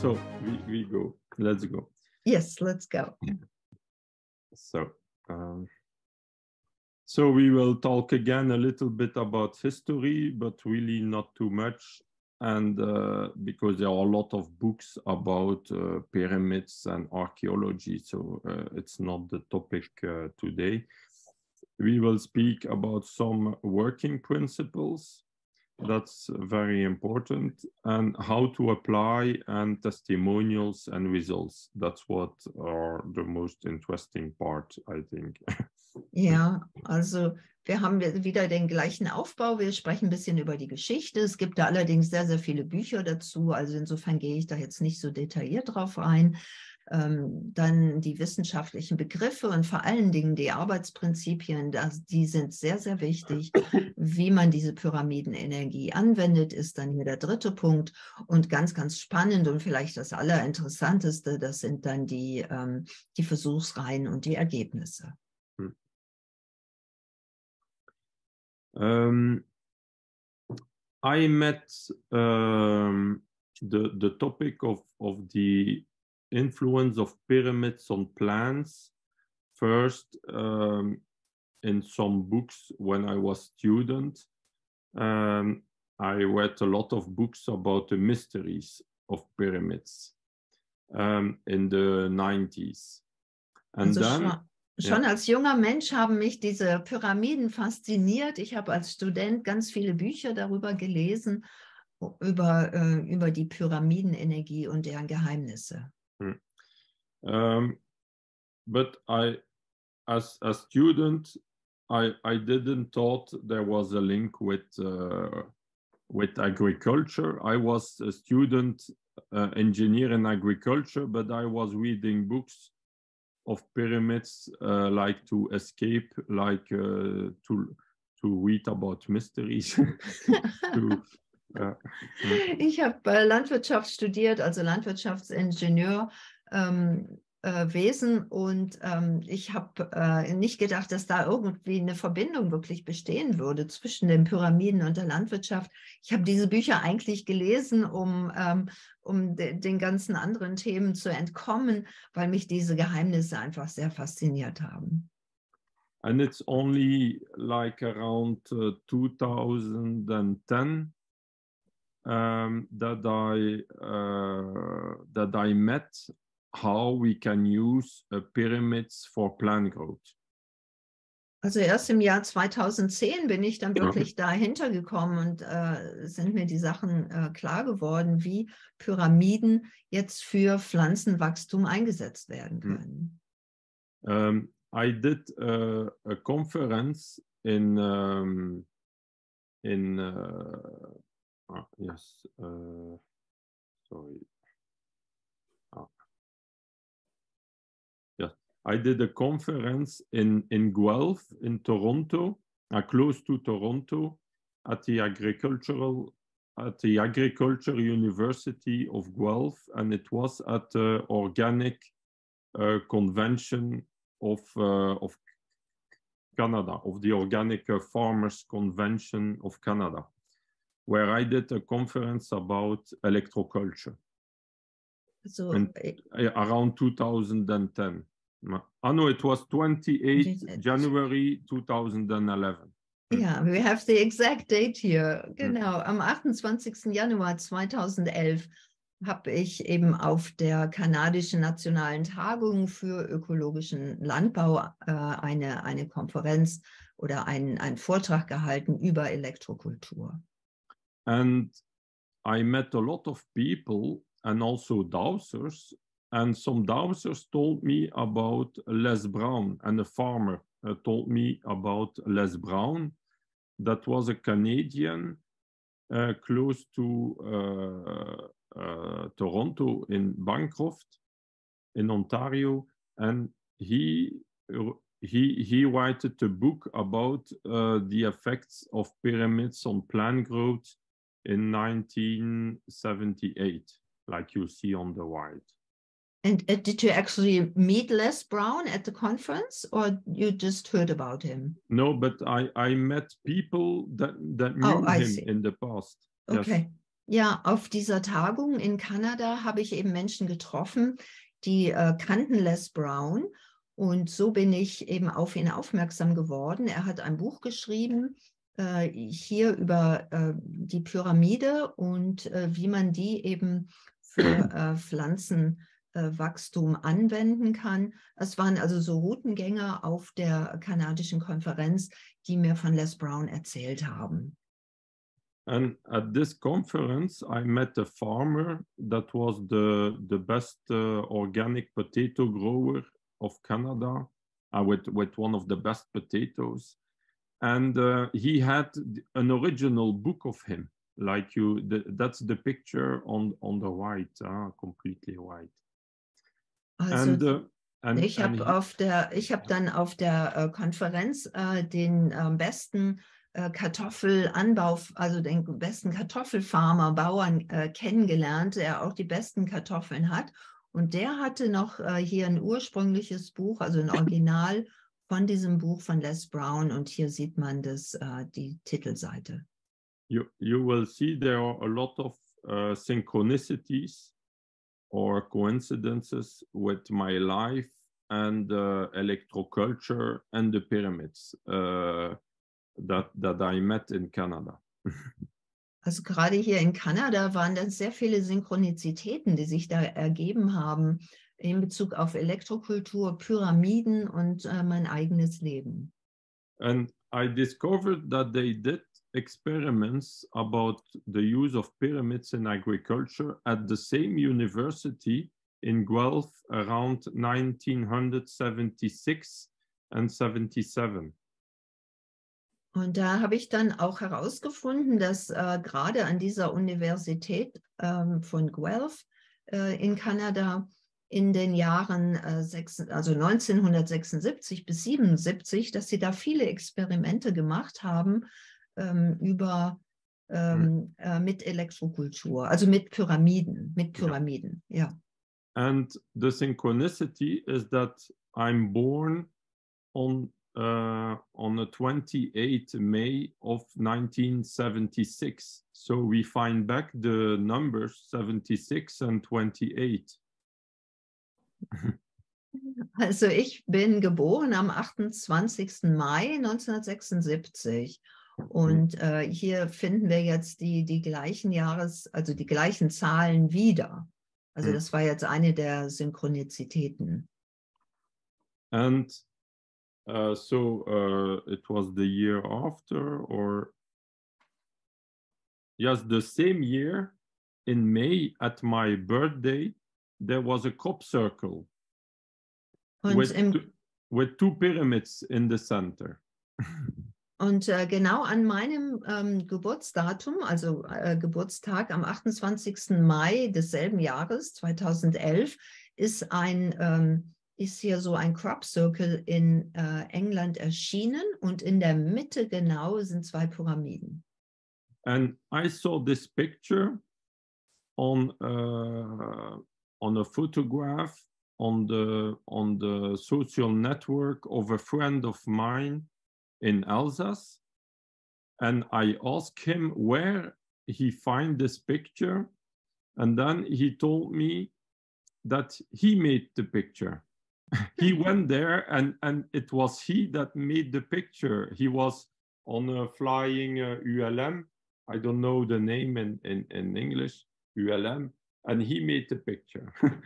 So we, we go. Let's go. Yes, let's go. So, um, so we will talk again a little bit about history, but really not too much. And uh, because there are a lot of books about uh, pyramids and archaeology, so uh, it's not the topic uh, today. We will speak about some working principles. That's very important, and how to apply and testimonials and results. That's what are the most interesting part, I think. Ja, also wir haben wieder den gleichen Aufbau. Wir sprechen ein bisschen über die Geschichte. Es gibt da allerdings sehr, sehr viele Bücher dazu. Also insofern gehe ich da jetzt nicht so detailliert drauf ein. Ähm, dann die wissenschaftlichen Begriffe und vor allen Dingen die Arbeitsprinzipien, das, die sind sehr, sehr wichtig. Wie man diese Pyramidenenergie anwendet, ist dann hier der dritte Punkt. Und ganz, ganz spannend und vielleicht das Allerinteressanteste, das sind dann die, ähm, die Versuchsreihen und die Ergebnisse. Um, I met um, the the topic of of the influence of pyramids on plants first um, in some books when I was student. Um, I read a lot of books about the mysteries of pyramids um, in the 90s. And Also then, schon, schon als junger Mensch haben mich diese Pyramiden fasziniert. Ich habe als Student ganz viele Bücher darüber gelesen, über, äh, über die Pyramidenenergie und deren Geheimnisse. Um, but I, as a student, I I didn't thought there was a link with uh, with agriculture. I was a student uh, engineer in agriculture, but I was reading books of pyramids, uh, like to escape, like uh, to to read about mysteries. to, uh, Ich habe äh, Landwirtschaft studiert, also Landwirtschaftsingenieur. Ähm, äh, Wesen und ähm, ich habe äh, nicht gedacht, dass da irgendwie eine Verbindung wirklich bestehen würde zwischen den Pyramiden und der Landwirtschaft. Ich habe diese Bücher eigentlich gelesen, um, ähm, um de den ganzen anderen Themen zu entkommen, weil mich diese Geheimnisse einfach sehr fasziniert haben. and it's only like around uh, 2010 um, that I uh, that I met how we can use uh, pyramids for plant growth. Also erst im Jahr 2010 bin ich dann Ja. wirklich dahinter gekommen und äh, sind mir die Sachen äh, klar geworden, wie Pyramiden jetzt für Pflanzenwachstum eingesetzt werden Mhm. können. Um, I did uh, a conference in um, in uh, ah, yes uh, sorry I did a conference in in Guelph in Toronto uh, close to Toronto at the agricultural at the agriculture university of Guelph and it was at the organic uh, convention of uh, of Canada, of the Organic uh, Farmers Convention of Canada, where I did a conference about electroculture uh, around 2010. Ah, no, it was 28 Yes. January 2011. ja, we have the exact date here. Genau, am 28. Januar 2011 habe ich eben auf der kanadischen Nationalen Tagung für ökologischen Landbau äh, eine, eine Konferenz oder einen, einen Vortrag gehalten über Elektrokultur. And I met a lot of people and also dowsers. And some dowsers told me about Les Brown, and a farmer uh, told me about Les Brown. That was a Canadian uh, close to uh, uh, Toronto in Bancroft, in Ontario. And he he he wrote a book about uh, the effects of pyramids on plant growth in 1978, like you see on the right. And uh, did you actually meet Les Brown at the conference or you just heard about him? No, but I, I met people that, that knew Oh, him see. in the past. Yes. Okay. Ja, auf dieser Tagung in Kanada habe ich eben Menschen getroffen, die äh, kannten Les Brown. Und so bin ich eben auf ihn aufmerksam geworden. Er hat ein Buch geschrieben, äh, hier über äh, die Pyramide und äh, wie man die eben für äh, Pflanzenwachstum anwenden kann. Es waren also so Routengänger auf der kanadischen Konferenz, die mir von Les Brown erzählt haben. And at this conference, I met a farmer that was the, the best uh, organic potato grower of Canada uh, with, with one of the best potatoes. And uh, he had an original book of him, like you, the, that's the picture on, on the white, uh, completely white. Also, and, uh, and, ich and habe ich habe dann auf der äh, Konferenz äh, den äh, besten äh, Kartoffelanbau, also den besten Kartoffelfarmer, Bauern äh, kennengelernt, der auch die besten Kartoffeln hat. Und der hatte noch äh, hier ein ursprüngliches Buch, also ein Original von diesem Buch von Les Brown. Und hier sieht man das, äh, die Titelseite. you, you will see there are a lot of uh, synchronicities or coincidences with my life and uh, electroculture and the pyramids uh, that, that I met in Canada. Also gerade hier in Kanada waren dann sehr viele Synchronizitäten, die sich da ergeben haben in Bezug auf Elektrokultur, Pyramiden und äh, mein eigenes Leben. And I discovered that they did experiments about the use of pyramids in agriculture at the same university in Guelph around 1976 and 77. Und da habe ich dann auch herausgefunden, dass äh, gerade an dieser Universität ähm, von Guelph äh, in Kanada in den Jahren äh, sechs, also 1976 bis 77, dass sie da viele Experimente gemacht haben ähm, über ähm, äh, mit Elektrokultur, also mit Pyramiden, mit. Pyramiden, ja. And the synchronicity is that I'm born on uh, on the 28th May of 1976. So we find back the numbers 76 and 28. Also ich bin geboren am 28. Mai 1976 und äh, hier finden wir jetzt die, die gleichen Jahres, also die gleichen Zahlen wieder. Also Hm. das war jetzt eine der Synchronizitäten. And uh, so uh, it was the year after, or yes, the same year in May at my birthday, there was a crop circle Und, with, two, with two pyramids in the center. und äh, genau an meinem ähm, Geburtsdatum, also äh, Geburtstag am 28. Mai desselben Jahres, 2011, ist ein ähm, ist hier so ein Crop Circle in äh, England erschienen und in der Mitte genau sind zwei Pyramiden. And I saw this picture on uh, on a photograph on the on the social network of a friend of mine in Alsace, and I asked him where he find this picture, and then he told me that he made the picture. he went there and and it was he that made the picture. He was on a flying uh, ULM. I don't know the name in, in, in English, ULM, and he made the picture.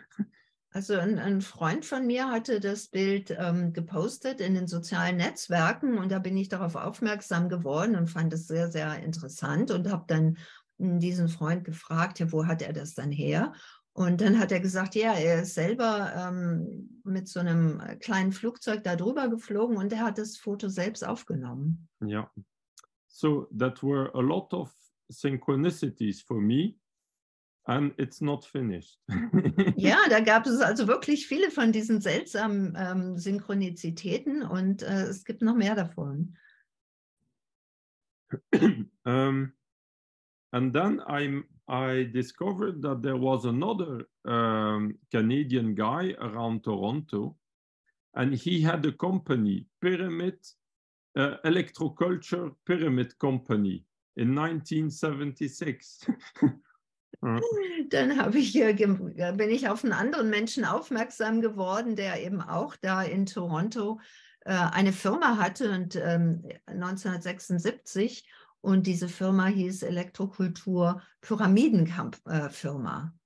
Also ein, ein Freund von mir hatte das Bild ähm, gepostet in den sozialen Netzwerken und da bin ich darauf aufmerksam geworden und fand es sehr, sehr interessant und habe dann mh, diesen Freund gefragt, ja, wo hat er das dann her? Und dann hat er gesagt, ja, er ist selber ähm, mit so einem äh, kleinen Flugzeug da drüber geflogen und er hat das Foto selbst aufgenommen. yeah. So that were a lot of synchronicities for me, and it's not finished. Ja, da gab es also wirklich viele von diesen seltsamen ähm, Synchronizitäten und äh, es gibt noch mehr davon. um, and then I'm I discovered that there was another um, Canadian guy around Toronto, and he had a company, Pyramid uh, Electroculture Pyramid Company, in 1976. dann habe ich, äh, bin ich auf einen anderen Menschen aufmerksam geworden, der eben auch da in Toronto äh, eine Firma hatte und ähm, 1976 und diese Firma hieß Elektrokultur Pyramidenkamp-Firma. Äh,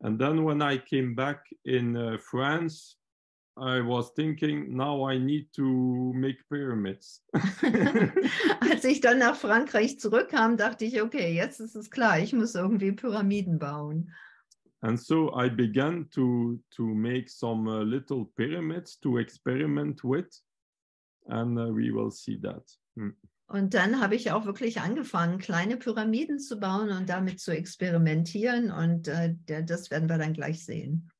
And then when I came back in uh, France, I was thinking, now I need to make pyramids. Als ich dann nach Frankreich zurückkam, dachte ich, okay, jetzt ist es klar, ich muss irgendwie Pyramiden bauen. And so I began to to make some uh, little pyramids to experiment with, and uh, we will see that. Mm. Und dann habe ich auch wirklich angefangen, kleine Pyramiden zu bauen und damit zu experimentieren. Und äh, das werden wir dann gleich sehen.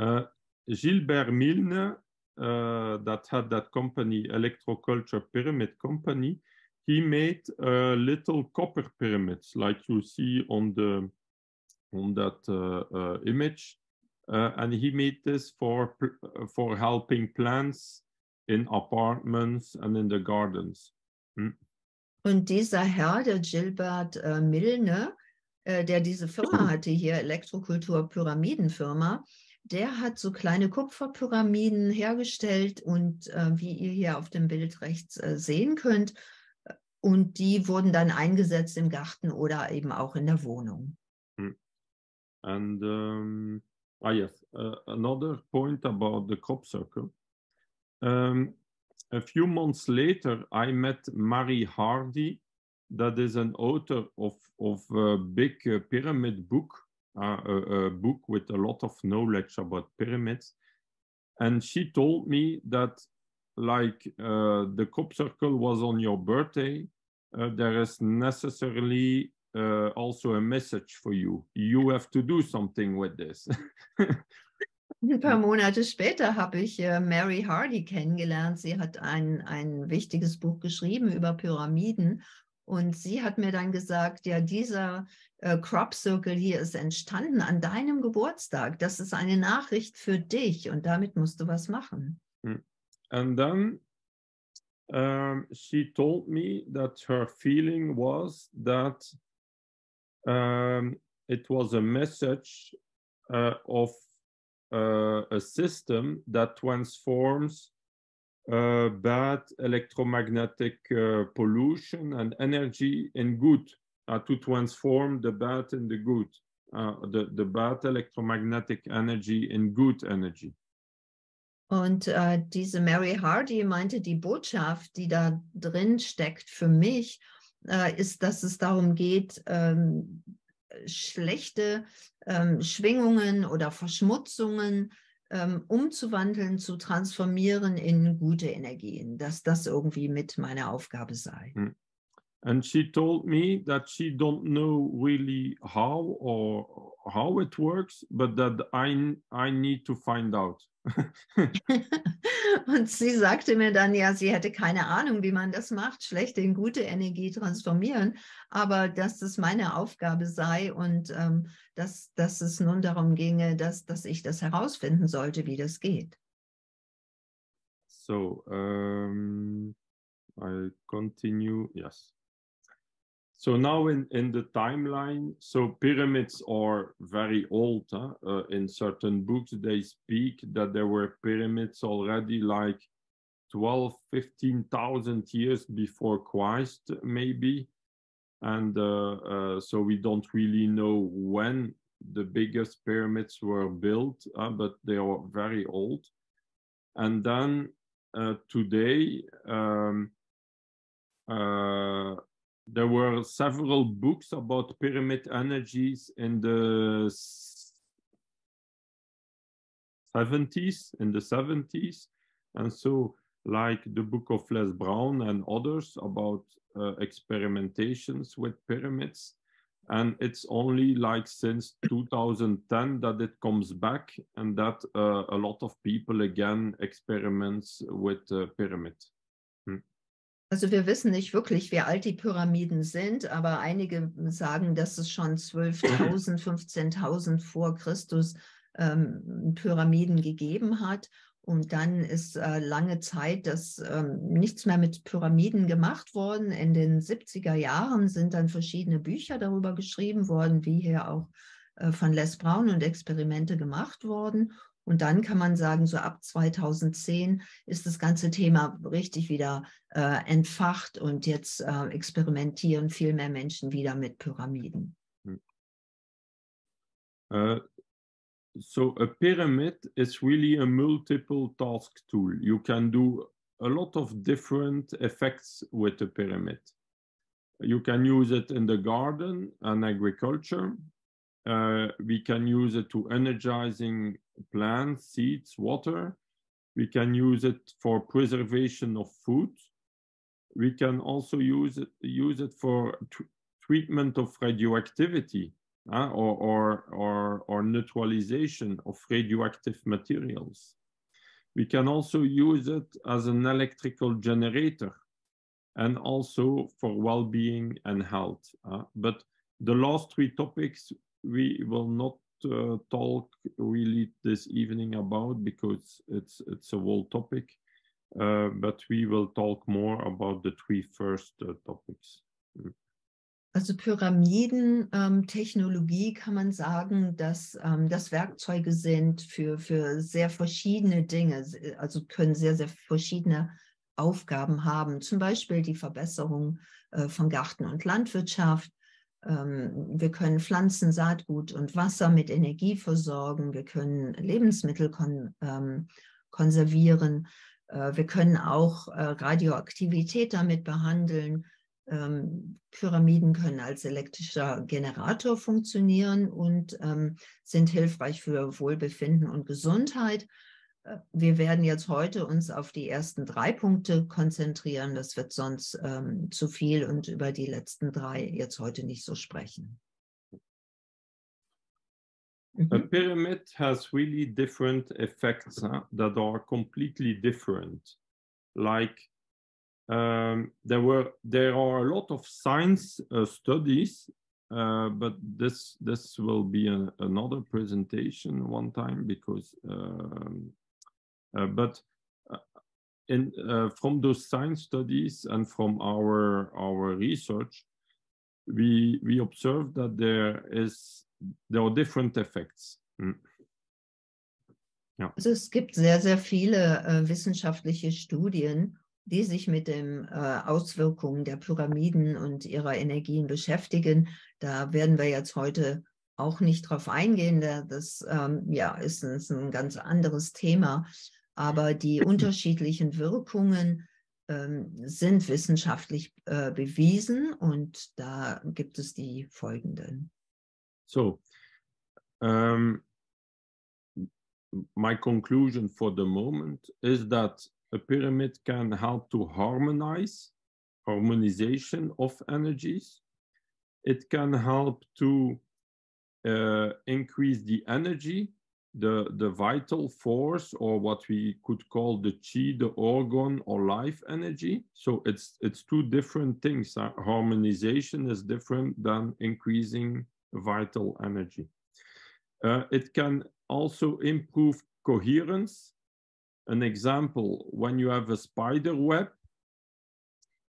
Uh, Gilbert Milne, uh, that had that company, Electroculture Pyramid Company, he made uh, little copper pyramids, like you see on the on that uh, uh, image, uh, and he made this for for helping plants in apartments and in the gardens. Mm. Und dieser Herr, der Gilbert äh, Milne, äh, der diese Firma hatte hier, Elektrokultur Pyramidenfirma, der hat so kleine Kupferpyramiden hergestellt und äh, wie ihr hier auf dem Bild rechts äh, sehen könnt, äh, und die wurden dann eingesetzt im Garten oder eben auch in der Wohnung. Mm. And um, ah yes, uh, another point about the crop circle. Um, a few months later, I met Mary Hardy, that is an author of of a big uh, pyramid book, uh, a, a book with a lot of knowledge about pyramids, and she told me that like uh, the crop circle was on your birthday, uh, there is necessarily uh, also a message for you. You have to do something with this. Ein paar Monate später habe ich äh, Mary Hardy kennengelernt. Sie hat ein, ein wichtiges Buch geschrieben über Pyramiden. Und sie hat mir dann gesagt, ja, dieser äh, Crop Circle hier ist entstanden an deinem Geburtstag. Das ist eine Nachricht für dich und damit musst du was machen. And then um, she told me that her feeling was that um, it was a message uh, of uh, a system that transforms uh, bad electromagnetic uh, pollution and energy in good, uh, to transform the bad in the good, uh, the, the bad electromagnetic energy in good energy. Und äh, diese Mary Hardy meinte, die Botschaft, die da drin steckt für mich, äh, ist, dass es darum geht, ähm, schlechte ähm, Schwingungen oder Verschmutzungen umzuwandeln, zu transformieren in gute Energien, dass das irgendwie mit meiner Aufgabe sei. Mm. And she told me that she don't know really how or how it works, but that I I need to find out. Und sie sagte mir dann, ja, sie hätte keine Ahnung, wie man das macht, schlechte in gute Energie transformieren, aber dass das meine Aufgabe sei und ähm, dass, dass es nun darum ginge, dass, dass ich das herausfinden sollte, wie das geht. So, um, I continue. Yes. So now in, in the timeline, so pyramids are very old. Huh? Uh, in certain books, they speak that there were pyramids already like 12, 15,000 years before Christ, maybe. And uh, uh, so we don't really know when the biggest pyramids were built, uh, but they are very old. And then uh, today, um, uh, there were several books about pyramid energies in the 70s in the 70s and so like the book of les brown and others about uh, experimentations with pyramids. And it's only like since 2010 that it comes back and that uh, a lot of people again experiments with uh, pyramid Also wir wissen nicht wirklich, wie alt die Pyramiden sind, aber einige sagen, dass es schon 12.000, 15.000 vor Christus ähm, Pyramiden gegeben hat. Und dann ist äh, lange Zeit das ähm, nichts mehr mit Pyramiden gemacht worden. In den 70er Jahren sind dann verschiedene Bücher darüber geschrieben worden, wie hier auch äh, von Les Brown und Experimente gemacht worden. Und dann kann man sagen, so ab 2010 ist das ganze Thema richtig wieder äh, entfacht und jetzt äh, experimentieren viel mehr Menschen wieder mit Pyramiden. Uh, so a pyramid is really a multiple task tool. You can do a lot of different effects with a pyramid. You can use it in the garden and agriculture. Uh, we can use it to energizing plants, seeds, water. We can use it for preservation of food. We can also use it, use it for treatment of radioactivity uh, or, or, or, or neutralization of radioactive materials. We can also use it as an electrical generator and also for well-being and health. Uh, but the last three topics we will not uh, talk really this evening about because it's it's a whole topic. Uh, but we will talk more about the three first uh, topics. Mm. Also Pyramidentechnologie ähm, kann man sagen, dass ähm, das Werkzeuge sind für, für sehr verschiedene Dinge, also können sehr, sehr verschiedene Aufgaben haben. Zum Beispiel die Verbesserung äh, von Garten- und Landwirtschaft. Ähm, wir können Pflanzen, Saatgut und Wasser mit Energie versorgen. Wir können Lebensmittel kon ähm, konservieren. Äh, wir können auch äh, Radioaktivität damit behandeln ähm, Pyramiden können als elektrischer Generator funktionieren und ähm, sind hilfreich für Wohlbefinden und Gesundheit. Wir werden jetzt heute uns auf die ersten drei Punkte konzentrieren. Das wird sonst ähm, zu viel und über die letzten drei jetzt heute nicht so sprechen. A mhm. pyramid has really different effects huh, that are completely different. Like um, there were there are a lot of science uh, studies, uh, but this this will be a, another presentation one time because. Um, but uh, in uh, from those science studies and from our our research, we we observed that there is there are different effects. Mm. Also es gibt sehr, sehr viele äh, wissenschaftliche Studien die sich mit den äh, Auswirkungen der Pyramiden und ihrer Energien beschäftigen. Da werden wir jetzt heute auch nicht drauf eingehen. Das ähm, ja, ist, ist, ein ganz anderes Thema. Aber die unterschiedlichen Wirkungen ähm, sind wissenschaftlich äh, bewiesen und da gibt es die folgenden. So, um, my conclusion for the moment is that a pyramid can help to harmonize, harmonization of energies. It can help to uh, increase the energy, the, the vital force, or what we could call the chi, the organ or life energy. So it's, it's two different things. Harmonization is different than increasing vital energy. Uh, it can also improve coherence an example, when you have a spider web,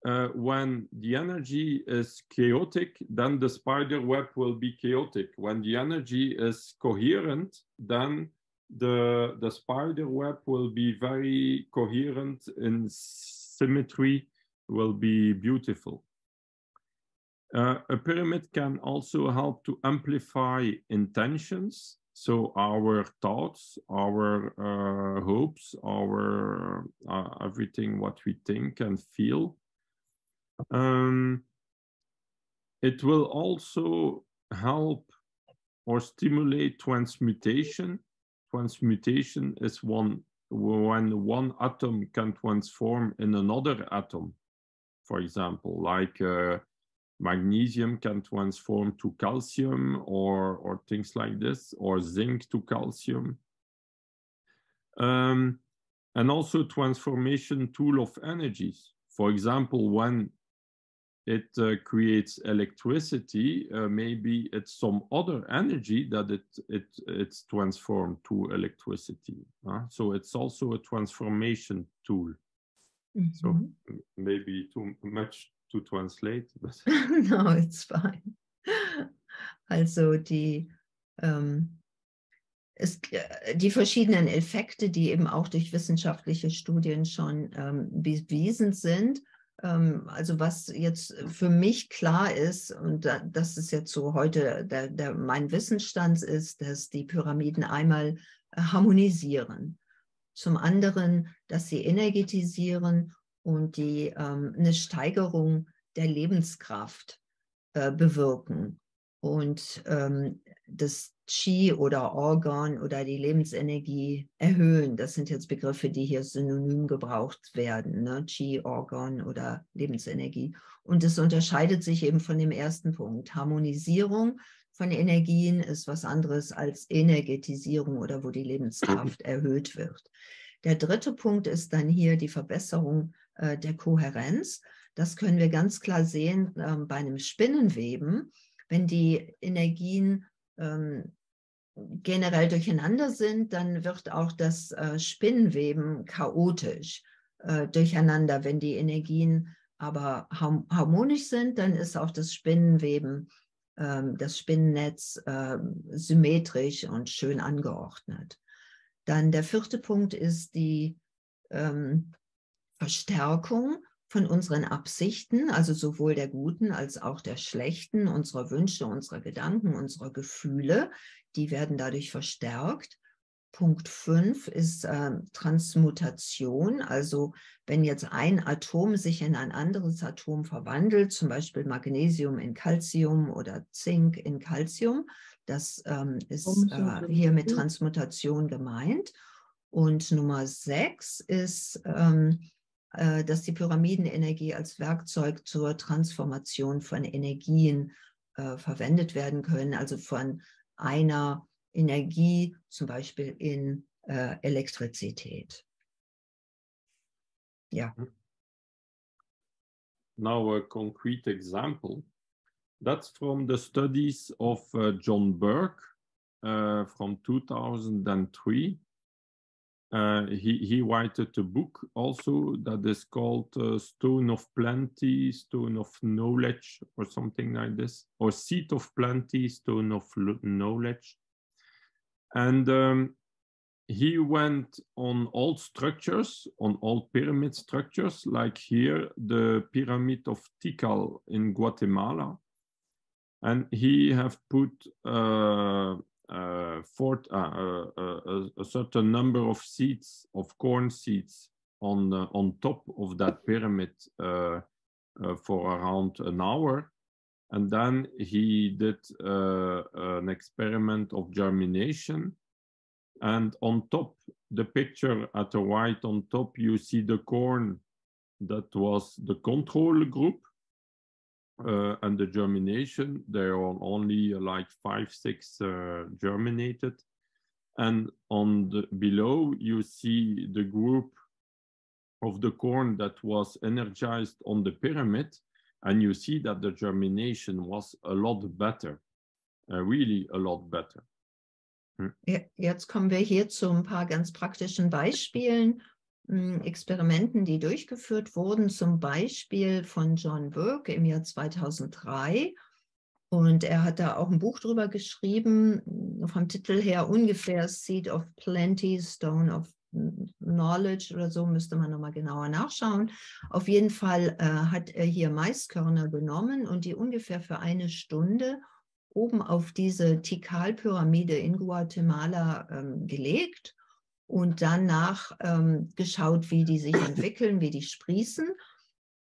uh, when the energy is chaotic, then the spider web will be chaotic. When the energy is coherent, then the, the spider web will be very coherent in symmetry, will be beautiful. Uh, a pyramid can also help to amplify intentions so our thoughts our uh, hopes our uh, everything what we think and feel um, it will also help or stimulate transmutation transmutation is one when one atom can transform in another atom for example like uh, magnesium can transform to calcium or, or things like this, or zinc to calcium. Um, and also transformation tool of energies. For example, when it uh, creates electricity, uh, maybe it's some other energy that it it it's transformed to electricity. uh, So it's also a transformation tool. So Mhm. m- maybe too much to translate, but no, it's fine. Also die, ähm, es, äh, die verschiedenen Effekte, die eben auch durch wissenschaftliche Studien schon ähm, bewiesen sind. Ähm, also was jetzt für mich klar ist, und da, das ist jetzt so heute der, der, mein Wissensstand ist, dass die Pyramiden einmal äh, harmonisieren. Zum anderen, dass sie energetisieren und die ähm, eine Steigerung der Lebenskraft äh, bewirken und ähm, das Qi oder Organ oder die Lebensenergie erhöhen. Das sind jetzt Begriffe, die hier synonym gebraucht werden, ne? Qi, Organ oder Lebensenergie. Und es unterscheidet sich eben von dem ersten Punkt. Harmonisierung von Energien ist was anderes als Energetisierung oder wo die Lebenskraft erhöht wird. Der dritte Punkt ist dann hier die Verbesserung äh, der Kohärenz. Das können wir ganz klar sehen ähm, bei einem Spinnenweben. Wenn die Energien ähm, generell durcheinander sind, dann wird auch das äh, Spinnenweben chaotisch äh, durcheinander. Wenn die Energien aber harm harmonisch sind, dann ist auch das Spinnenweben, ähm, das Spinnennetz ähm, symmetrisch und schön angeordnet. Dann der vierte Punkt ist die ähm, Verstärkung von unseren Absichten, also sowohl der guten als auch der schlechten, unserer Wünsche, unserer Gedanken, unserer Gefühle, die werden dadurch verstärkt. Punkt 5 ist äh, Transmutation, also wenn jetzt ein Atom sich in ein anderes Atom verwandelt, zum Beispiel Magnesium in Calcium oder Zink in Calcium, das ähm, ist äh, hier mit Transmutation gemeint. Und Nummer 6 ist ähm, äh, dass die Pyramidenenergie als Werkzeug zur Transformation von Energien äh, verwendet werden können, also von einer Energie zum Beispiel in äh, Elektrizität. Ja. now a concrete example. That's from the studies of uh, John Burke uh, from 2003. Uh, he, he wrote a book also that is called uh, Stone of Plenty, Stone of Knowledge, or something like this, or Seat of Plenty, Stone of Knowledge. And um, he went on all structures, on all pyramid structures, like here, the Pyramid of Tikal in Guatemala. And he have put uh, uh, uh, uh, uh, a, certain number of seeds, of corn seeds, on, uh, on top of that pyramid uh, for around an hour. And then he did an experiment of germination. And on top, the picture at the right on top, you see the corn that was the control group. Uh, and the germination, there are only uh, like five, six uh, germinated. And on the below, you see the group of the corn that was energized on the pyramid. And you see that the germination was a lot better, uh, really a lot better. Ja, Jetzt kommen wir hier zu ein paar ganz praktischen Beispielen, Experimenten, die durchgeführt wurden, zum Beispiel von John Burke im Jahr 2003. Und er hat da auch ein Buch drüber geschrieben, mh, vom Titel her ungefähr Seed of Plenty, Stone of Knowledge oder so, müsste man nochmal genauer nachschauen. Auf jeden Fall äh, hat er hier Maiskörner genommen und die ungefähr für eine Stunde oben auf diese Tikal-Pyramide in Guatemala ähm, gelegt und danach ähm, geschaut, wie die sich entwickeln, wie die sprießen.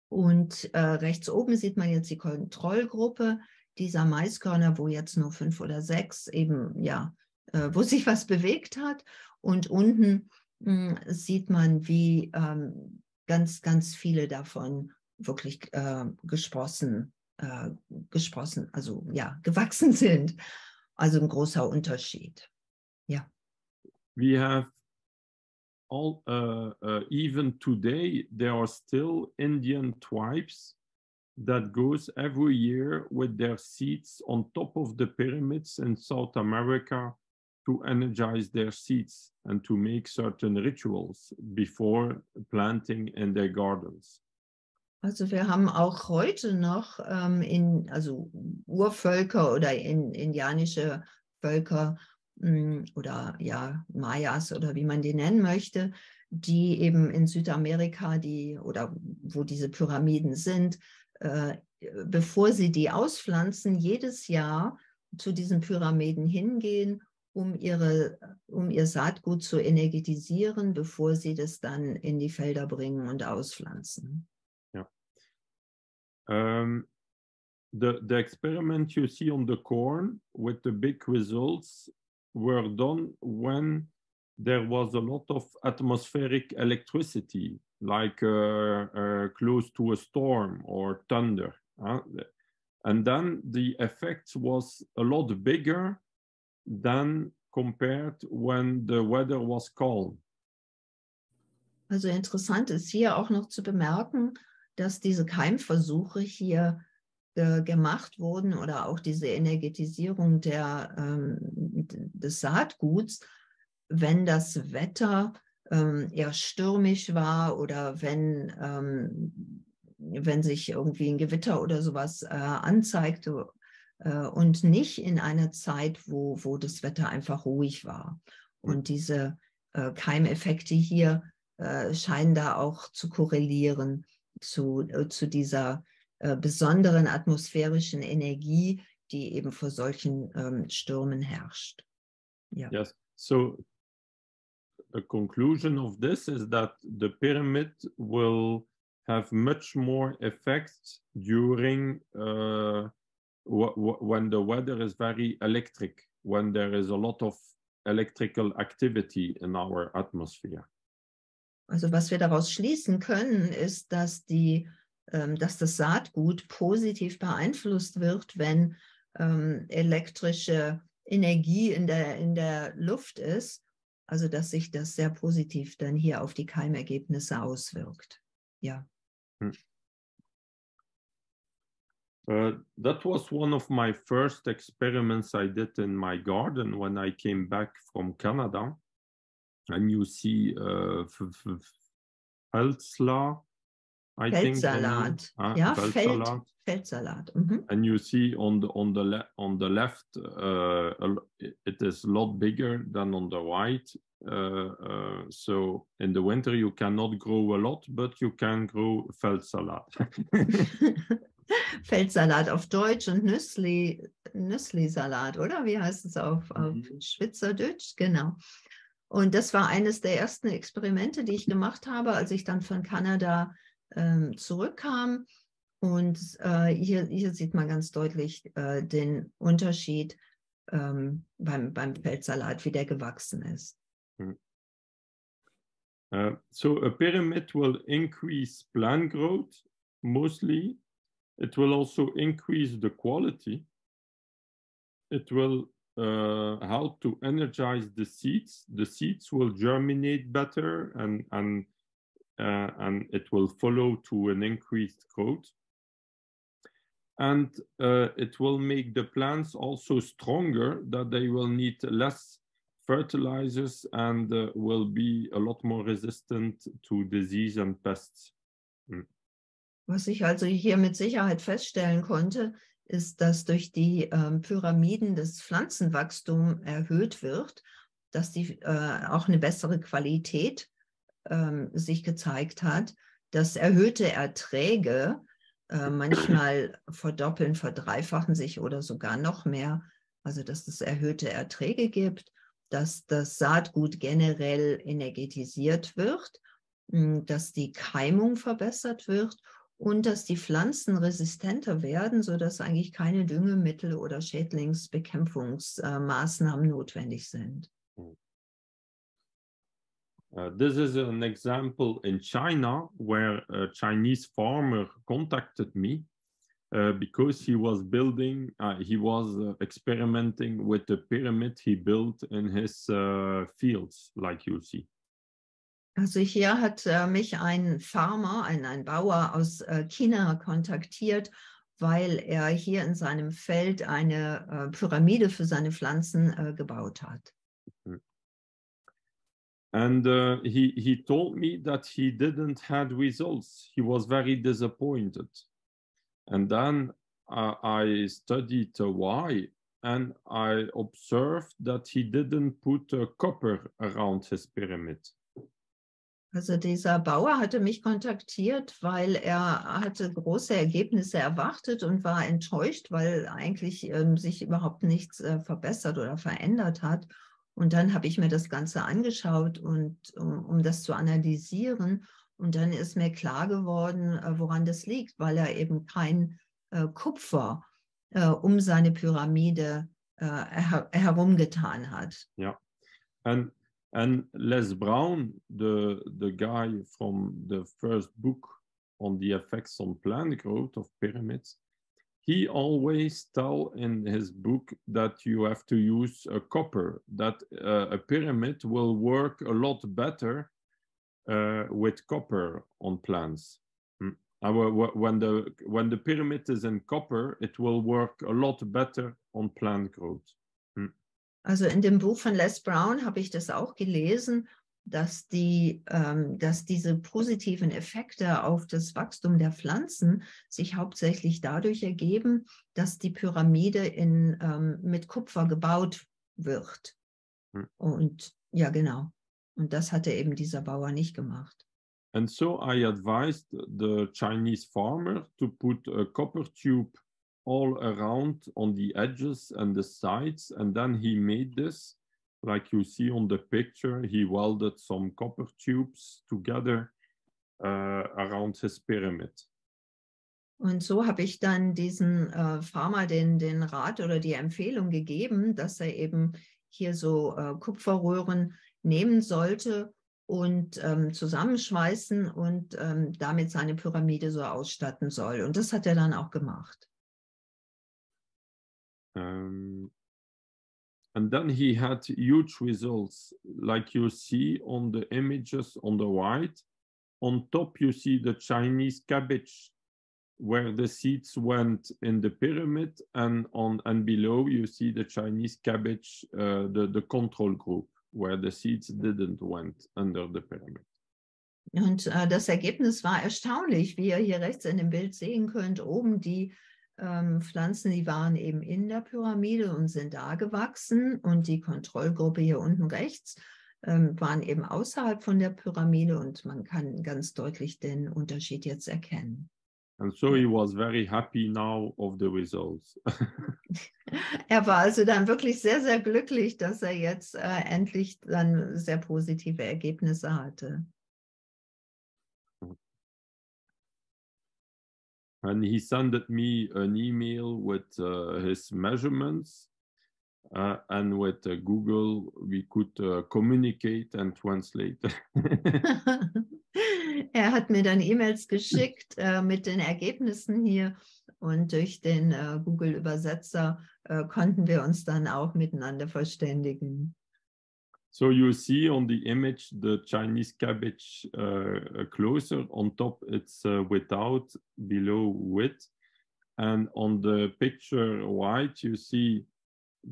Und äh, rechts oben sieht man jetzt die Kontrollgruppe dieser Maiskörner, wo jetzt nur fünf oder sechs eben, ja, äh, wo sich was bewegt hat. Und unten mh, sieht man, wie ähm, ganz, ganz viele davon wirklich äh, gesprossen äh, gesprossen, also ja, gewachsen sind. Also ein großer Unterschied. we have all uh, uh, even today there are still indian tribes that goes every year with their seeds on top of the pyramids in South America to energize their seeds and to make certain rituals before planting in their gardens. Also wir haben auch heute noch ähm, in, also Urvölker oder in, indianische Völker oder ja, Mayas oder wie man die nennen möchte, die eben in Südamerika, die oder wo diese Pyramiden sind, äh, bevor sie die auspflanzen, jedes Jahr zu diesen Pyramiden hingehen, um, ihre, um ihr Saatgut zu energetisieren, bevor sie das dann in die Felder bringen und auspflanzen. Ja. Um, the, the experiment you see on the corn with the big results were done when there was a lot of atmospheric electricity, like uh, uh, close to a storm or thunder. Uh, and then the effect was a lot bigger than compared when the weather was calm. Also interessant ist hier auch noch zu bemerken, dass diese Keimversuche hier äh, gemacht wurden oder auch diese Energetisierung der, ähm, des Saatguts wenn das Wetter ähm, eher stürmisch war oder wenn, ähm, wenn sich irgendwie ein Gewitter oder sowas äh, anzeigte äh, und nicht in einer Zeit, wo, wo das Wetter einfach ruhig war. Und diese äh, Keimeffekte hier äh, scheinen da auch zu korrelieren zu, äh, zu dieser äh, besonderen atmosphärischen Energie, die eben vor solchen ähm, Stürmen herrscht. Ja. Yes. So a conclusion of this is that the pyramid will have much more effect during uh, when the weather is very electric, when there is a lot of electrical activity in our atmosphere. Also was wir daraus schließen können, ist, dass, die, dass das Saatgut positiv beeinflusst wird, wenn ähm, elektrische Energie in der, in der Luft ist Also dass sich das sehr positiv dann hier auf die Keimergebnisse auswirkt. Ja. Hm. Uh, that was one of my first experiments I did in my garden when I came back from Canada. And you see uh, Feldsla, I Feldsalat. think. Uh, ja, Feldsalat. Feldsalat. Mm -hmm. And you see on the on the le on the left, uh, it is a lot bigger than on the right. Uh, uh, so in the winter you cannot grow a lot, but you can grow Feldsalat. Feldsalat auf Deutsch und Nüssli, Nüssli-Salat, oder? Wie heißt es auf, auf mhm. Schweizerdeutsch? Genau. Und das war eines der ersten Experimente, die ich gemacht habe, als ich dann von Kanada ähm, zurückkam. Und äh, hier, hier, sieht man ganz deutlich äh, den Unterschied ähm, beim, beim Feldsalat, wie der gewachsen ist. Hmm. Uh, so a pyramid will increase plant growth mostly. It will also increase the quality. It will uh, help to energize the seeds. The seeds will germinate better and and and it will follow to an increased growth. And uh, it will make the plants also stronger that they will need less fertilizers and uh, will be a lot more resistant to disease and pests. Mm. Was ich also hier mit Sicherheit feststellen konnte, ist, dass durch die ähm, Pyramiden das Pflanzenwachstum erhöht wird, dass die äh, auch eine bessere Qualität ähm, sich gezeigt hat, dass erhöhte Erträge äh, manchmal verdoppeln, verdreifachen sich oder sogar noch mehr. Also dass es erhöhte Erträge gibt, dass das Saatgut generell energetisiert wird, hm, dass die Keimung verbessert wird und dass die Pflanzen resistenter werden, sodass eigentlich keine Düngemittel oder Schädlingsbekämpfungsmaßnahmen notwendig sind. Uh, this is an example in China where a Chinese farmer contacted me uh, because he was building, uh, he was uh, experimenting with the pyramid he built in his uh, fields, like you see. Also hier hat äh, mich ein Farmer, ein, ein Bauer aus äh, China kontaktiert, weil er hier in seinem Feld eine äh, Pyramide für seine Pflanzen gebaut hat. And uh, he, he told me that he didn't had results. He was very disappointed. And then uh, I studied why, and I observed that he didn't put uh, copper around his pyramid. Also dieser Bauer hatte mich kontaktiert, weil er hatte große Ergebnisse erwartet und war enttäuscht, weil eigentlich ähm, sich überhaupt nichts äh, verbessert oder verändert hat. Und dann habe ich mir das Ganze angeschaut und um, um, das zu analysieren. Und dann ist mir klar geworden, äh, woran das liegt, weil er eben kein äh, Kupfer äh, um seine Pyramide äh, her herumgetan hat. Ja. And And Les Brown, the, the guy from the first book on the effects on plant growth of pyramids, he always tell in his book that you have to use a copper, that uh, a pyramid will work a lot better uh, with copper on plants. Mm. when the when the pyramid is in copper, it will work a lot better on plant growth. Also in dem Buch von Les Brown habe ich das auch gelesen, dass, die, ähm, dass diese positiven Effekte auf das Wachstum der Pflanzen sich hauptsächlich dadurch ergeben, dass die Pyramide in, ähm, mit Kupfer gebaut wird. Hm. Und ja, genau. Und das hatte eben dieser Bauer nicht gemacht. And so I advised the Chinese farmer to put a copper tube all around on the edges and the sides. And then he made this, like you see on the picture, he welded some copper tubes together uh, around his pyramid. Und so habe ich dann diesen äh, Farmer den, den Rat oder die Empfehlung gegeben, dass er eben hier so äh, Kupferröhren nehmen sollte und ähm, zusammenschweißen und ähm, damit seine Pyramide so ausstatten soll. Und das hat er dann auch gemacht. Um, and then he had huge results, like you see on the images on the right. On top, you see the Chinese cabbage, where the seeds went in the pyramid, and on and below you see the Chinese cabbage, uh, the the control group, where the seeds didn't went under the pyramid. Und äh, das Ergebnis war erstaunlich, wie ihr hier rechts in dem Bild sehen könnt. Oben die ähm, Pflanzen, die waren eben in der Pyramide und sind da gewachsen und die Kontrollgruppe hier unten rechts ähm, waren eben außerhalb von der Pyramide und man kann ganz deutlich den Unterschied jetzt erkennen. And so he was very happy now of the results. er war also dann wirklich sehr, sehr glücklich, dass er jetzt äh, endlich dann sehr positive Ergebnisse hatte. And he sent me an email with uh, his measurements uh, and with uh, Google we could uh, communicate and translate. er hat mir dann E-Mails geschickt äh, mit den Ergebnissen hier und durch den äh, Google Übersetzer äh, konnten wir uns dann auch miteinander verständigen. So you see on the image the Chinese cabbage uh, closer. On top it's uh, without, below with. And on the picture right, you see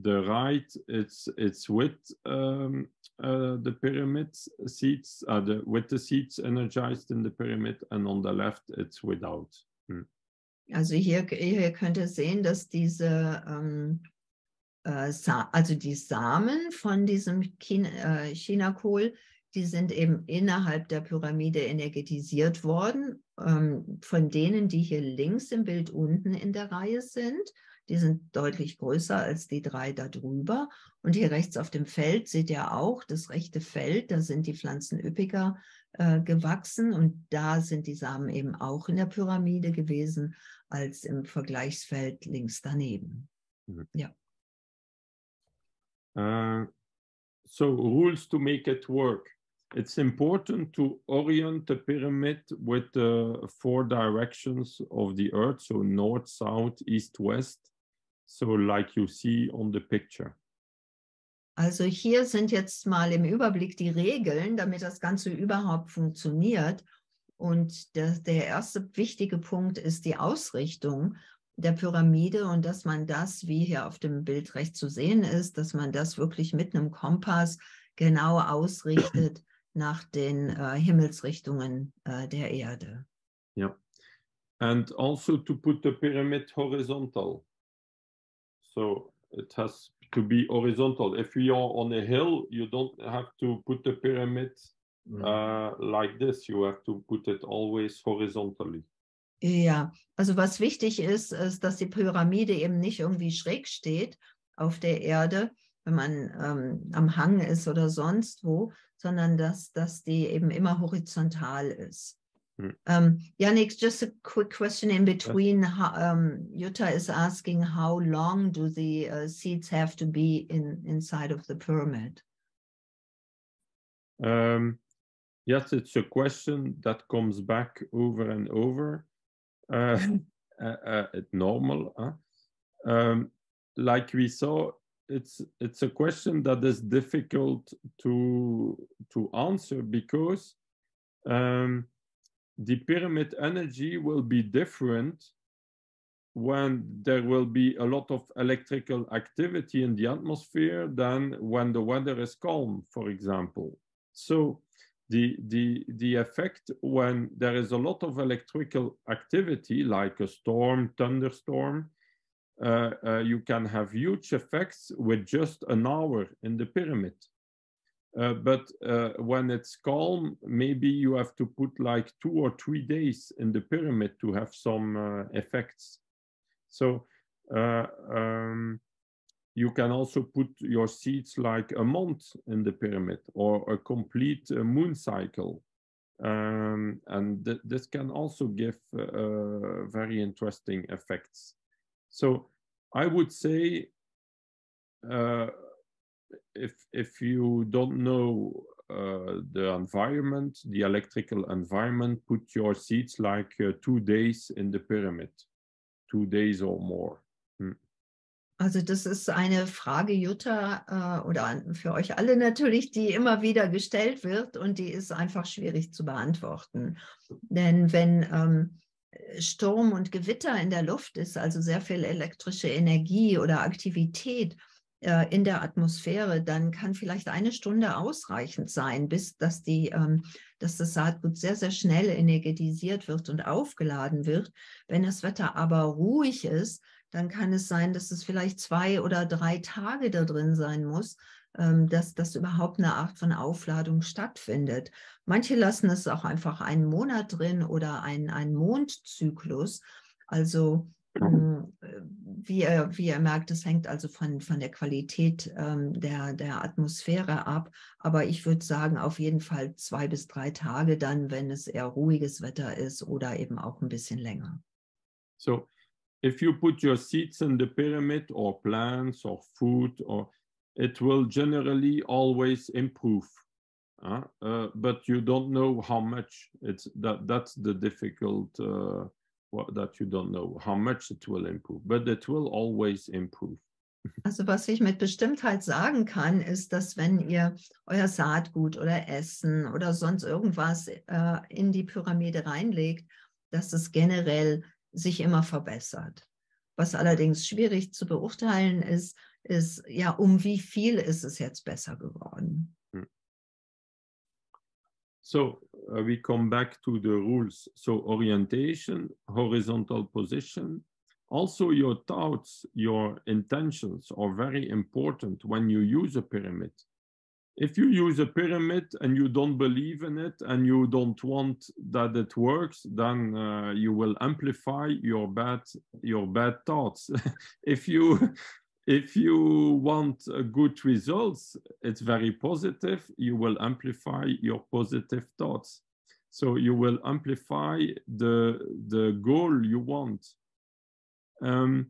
the right, it's it's with um, uh, the pyramid seats, uh, the, with the seats energized in the pyramid. And on the left, it's without. Hmm. Also hier, hier könnt ihr sehen, dass diese ähm, Äh, also die Samen von diesem äh, Chinakohl, die sind eben innerhalb der Pyramide energetisiert worden. Ähm, von denen, die hier links im Bild unten in der Reihe sind, die sind deutlich größer als die drei da drüber. Und hier rechts auf dem Feld seht ihr auch das rechte Feld, da sind die Pflanzen üppiger äh, gewachsen und da sind die Samen eben auch in der Pyramide gewesen als im Vergleichsfeld links daneben. Mhm. Ja. Uh, so rules to make it work. It's important to orient the pyramid with the four directions of the earth, so north, south, east, west. So like you see on the picture. Also hier sind jetzt mal im Überblick die Regeln, damit das Ganze überhaupt funktioniert. Und der, der erste wichtige Punkt ist die Ausrichtung der Pyramide und dass man das, wie hier auf dem Bild rechts zu sehen ist, dass man das wirklich mit einem Kompass genau ausrichtet nach den äh, Himmelsrichtungen äh, der Erde. Yeah. And also to put the pyramid horizontal. So it has to be horizontal. If you are on a hill, you don't have to put the pyramid uh, like this. You have to put it always horizontally. Ja, also was wichtig ist, ist, dass die Pyramide eben nicht irgendwie schräg steht auf der Erde, wenn man ähm, am Hang ist oder sonst wo, sondern dass, dass die eben immer horizontal ist. Hm. Um, Yannick, just a quick question in between. How, um, Jutta is asking how long do the uh, seats have to be in inside of the pyramid? Um, yes, it's a question that comes back over and over. Uh, uh, uh, normal, huh? um, like we saw, it's it's a question that is difficult to to answer because um, the pyramid energy will be different when there will be a lot of electrical activity in the atmosphere than when the weather is calm, for example. So the, the, the effect when there is a lot of electrical activity, like a storm, thunderstorm, uh, uh, you can have huge effects with just an hour in the pyramid. Uh, but uh, when it's calm, maybe you have to put like two or three days in the pyramid to have some uh, effects. So uh, um, you can also put your seeds like a month in the pyramid or a complete uh, moon cycle. Um, and th this can also give very interesting effects. So I would say if if you don't know uh, the environment, the electrical environment, put your seeds like uh, two days in the pyramid, two days or more. Hm. Also das ist eine Frage, Jutta, äh, oder für euch alle natürlich, die immer wieder gestellt wird und die ist einfach schwierig zu beantworten. Denn wenn ähm, Sturm und Gewitter in der Luft ist, also sehr viel elektrische Energie oder Aktivität, äh, in der Atmosphäre, dann kann vielleicht eine Stunde ausreichend sein, bis dass, die, ähm, dass das Saatgut sehr, sehr schnell energetisiert wird und aufgeladen wird. Wenn das Wetter aber ruhig ist, dann kann es sein, dass es vielleicht zwei oder drei Tage da drin sein muss, ähm, dass, dass überhaupt eine Art von Aufladung stattfindet. Manche lassen es auch einfach einen Monat drin oder einen, einen Mondzyklus. Also hm, wie ihr, wie ihr merkt, es hängt also von, von der Qualität ähm, der, der Atmosphäre ab. Aber ich würde sagen, auf jeden Fall zwei bis drei Tage dann, wenn es eher ruhiges Wetter ist oder eben auch ein bisschen länger. So, if you put your seeds in the pyramid or plants or food, or it will generally always improve. Uh, uh, but you don't know how much it's that that's the difficult uh, that you don't know how much it will improve, but it will always improve. Also was ich mit Bestimmtheit sagen kann, ist, dass wenn ihr euer Saatgut oder Essen oder sonst irgendwas äh, in die Pyramide reinlegt, dass es generell sich immer verbessert. Was allerdings schwierig zu beurteilen ist, ist ja, um wie viel ist es jetzt besser geworden. So uh, we come back to the rules. So orientation, horizontal position. Also your thoughts, your intentions are very important when you use a pyramid. If you use a pyramid and you don't believe in it and you don't want that it works, then uh, you will amplify your bad your bad thoughts. if you if you want uh, good results, it's very positive. You will amplify your positive thoughts. So you will amplify the, the goal you want. Um,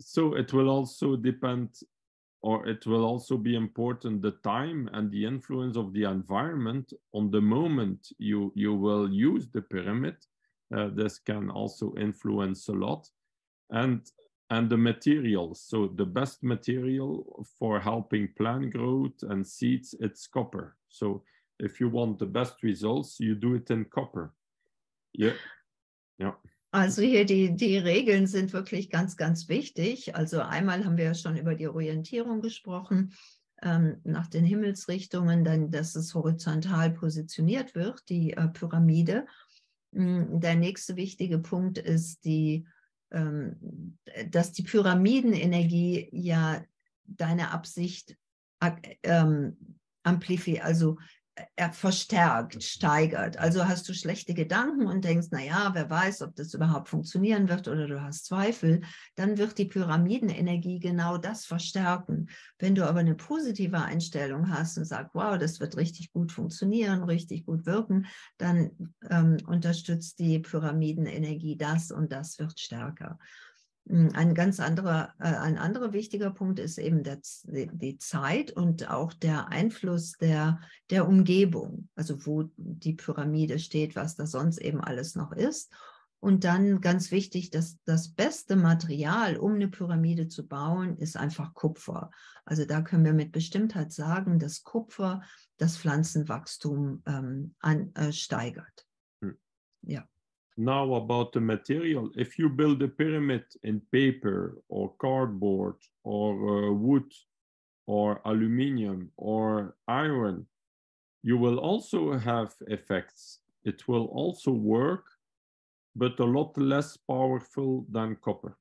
so it will also depend, or it will also be important the time and the influence of the environment on the moment you, you will use the pyramid. Uh, this can also influence a lot. And and the materials. So the best material for helping plant growth and seeds, it's copper. So if you want the best results, you do it in copper. Yeah. Yeah. Also hier die, die Regeln sind wirklich ganz, ganz wichtig. Also einmal haben wir ja schon über die Orientierung gesprochen, ähm, nach den Himmelsrichtungen, dann, dass es horizontal positioniert wird, die äh, Pyramide. Mm, der nächste wichtige Punkt ist die, ähm, dass die Pyramidenenergie ja deine Absicht ähm, amplifiziert, also verstärkt, steigert. Also hast du schlechte Gedanken und denkst, naja, wer weiß, ob das überhaupt funktionieren wird oder du hast Zweifel, dann wird die Pyramidenenergie genau das verstärken. Wenn du aber eine positive Einstellung hast und sagst, wow, das wird richtig gut funktionieren, richtig gut wirken, dann ähm, unterstützt die Pyramidenenergie das und das wird stärker. Hm, ein ganz anderer, äh, ein anderer wichtiger Punkt ist eben der, die Zeit und auch der Einfluss der, der Umgebung, also wo die Pyramide steht, was da sonst eben alles noch ist. Und dann ganz wichtig, dass das beste Material, um eine Pyramide zu bauen, ist einfach Kupfer. Also da können wir mit Bestimmtheit sagen, dass Kupfer das Pflanzenwachstum ähm, an, äh, steigert. Hm. Ja. Now about the material. If you build a pyramid in paper or cardboard or uh, wood or aluminium or iron, you will also have effects. It will also work, but a lot less powerful than copper.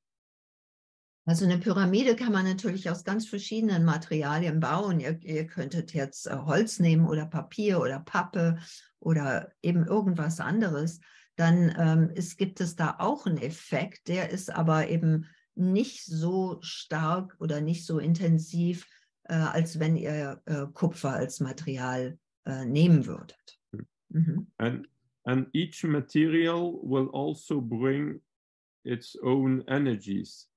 Also eine Pyramide kann man natürlich aus ganz verschiedenen Materialien bauen. Ihr, ihr könntet jetzt äh, Holz nehmen oder Papier oder Pappe oder eben irgendwas anderes. Dann ähm, ist, gibt es da auch einen Effekt, der ist aber eben nicht so stark oder nicht so intensiv, äh, als wenn ihr äh, Kupfer als Material äh, nehmen würdet. Hm. Mhm. And, and each material will also bring its own energies.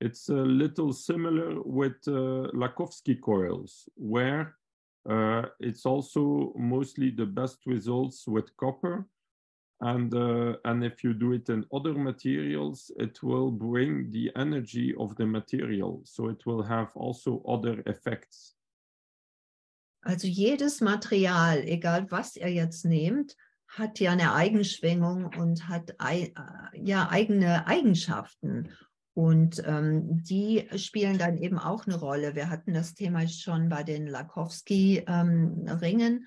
It's a little similar with uh, Lakowski coils, where uh, it's also mostly the best results with copper, and uh, and if you do it in other materials it will bring the energy of the material so it will have also other effects also jedes material egal was ihr jetzt nehmt hat ja eine Eigenschwingung und hat äh, ja eigene Eigenschaften und ähm, die spielen dann eben auch eine Rolle. Wir hatten das Thema schon bei den Lakowski-Ringen. Ähm, äh,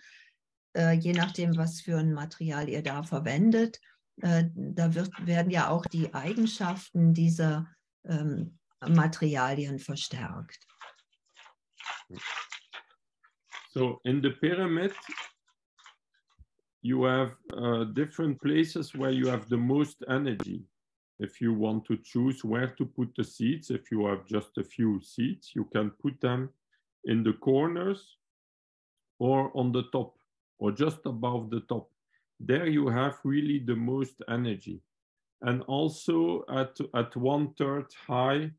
je nachdem, was für ein Material ihr da verwendet. Äh, da wird, werden ja auch die Eigenschaften dieser ähm, Materialien verstärkt. So in the pyramid, you have uh, different places where you have the most energy. If you want to choose where to put the seeds, if you have just a few seeds, you can put them in the corners or on the top or just above the top. There you have really the most energy. And also at, at one third high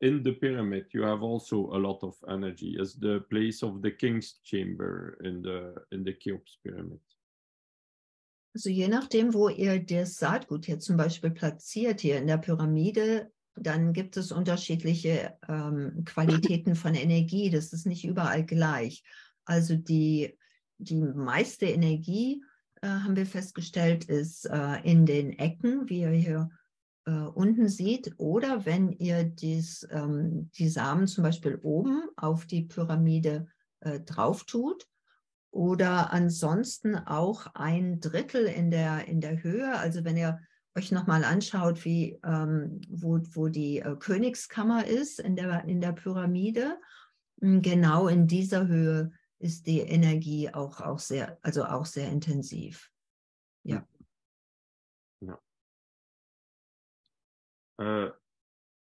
in the pyramid, you have also a lot of energy as the place of the king's chamber in the, in the Cheops pyramid. Also je nachdem, wo ihr das Saatgut hier zum Beispiel platziert, hier in der Pyramide, dann gibt es unterschiedliche ähm, Qualitäten von Energie. Das ist nicht überall gleich. Also die die meiste Energie, äh, haben wir festgestellt, ist äh, in den Ecken, wie ihr hier äh, unten seht. Oder wenn ihr dies, ähm, die Samen zum Beispiel oben auf die Pyramide äh, drauf tut. Oder ansonsten auch ein Drittel in der, in der Höhe. Also wenn ihr euch nochmal anschaut, wie, ähm, wo, wo die äh, Königskammer ist in der, in der Pyramide, genau in dieser Höhe ist die Energie auch, auch sehr, also auch sehr intensiv. Ja. ja. Uh,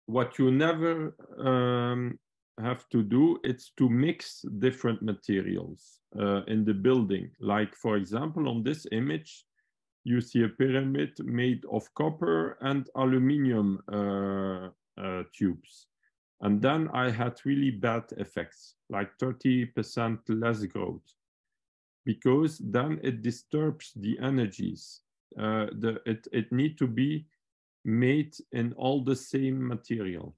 what you never um, have to do is to mix different materials uh, in the building. Like for example, on this image, you see a pyramid made of copper and aluminium uh, tubes. And then I had really bad effects, like 30% less growth, because then it disturbs the energies. Uh, the, it, it need to be made in all the same material.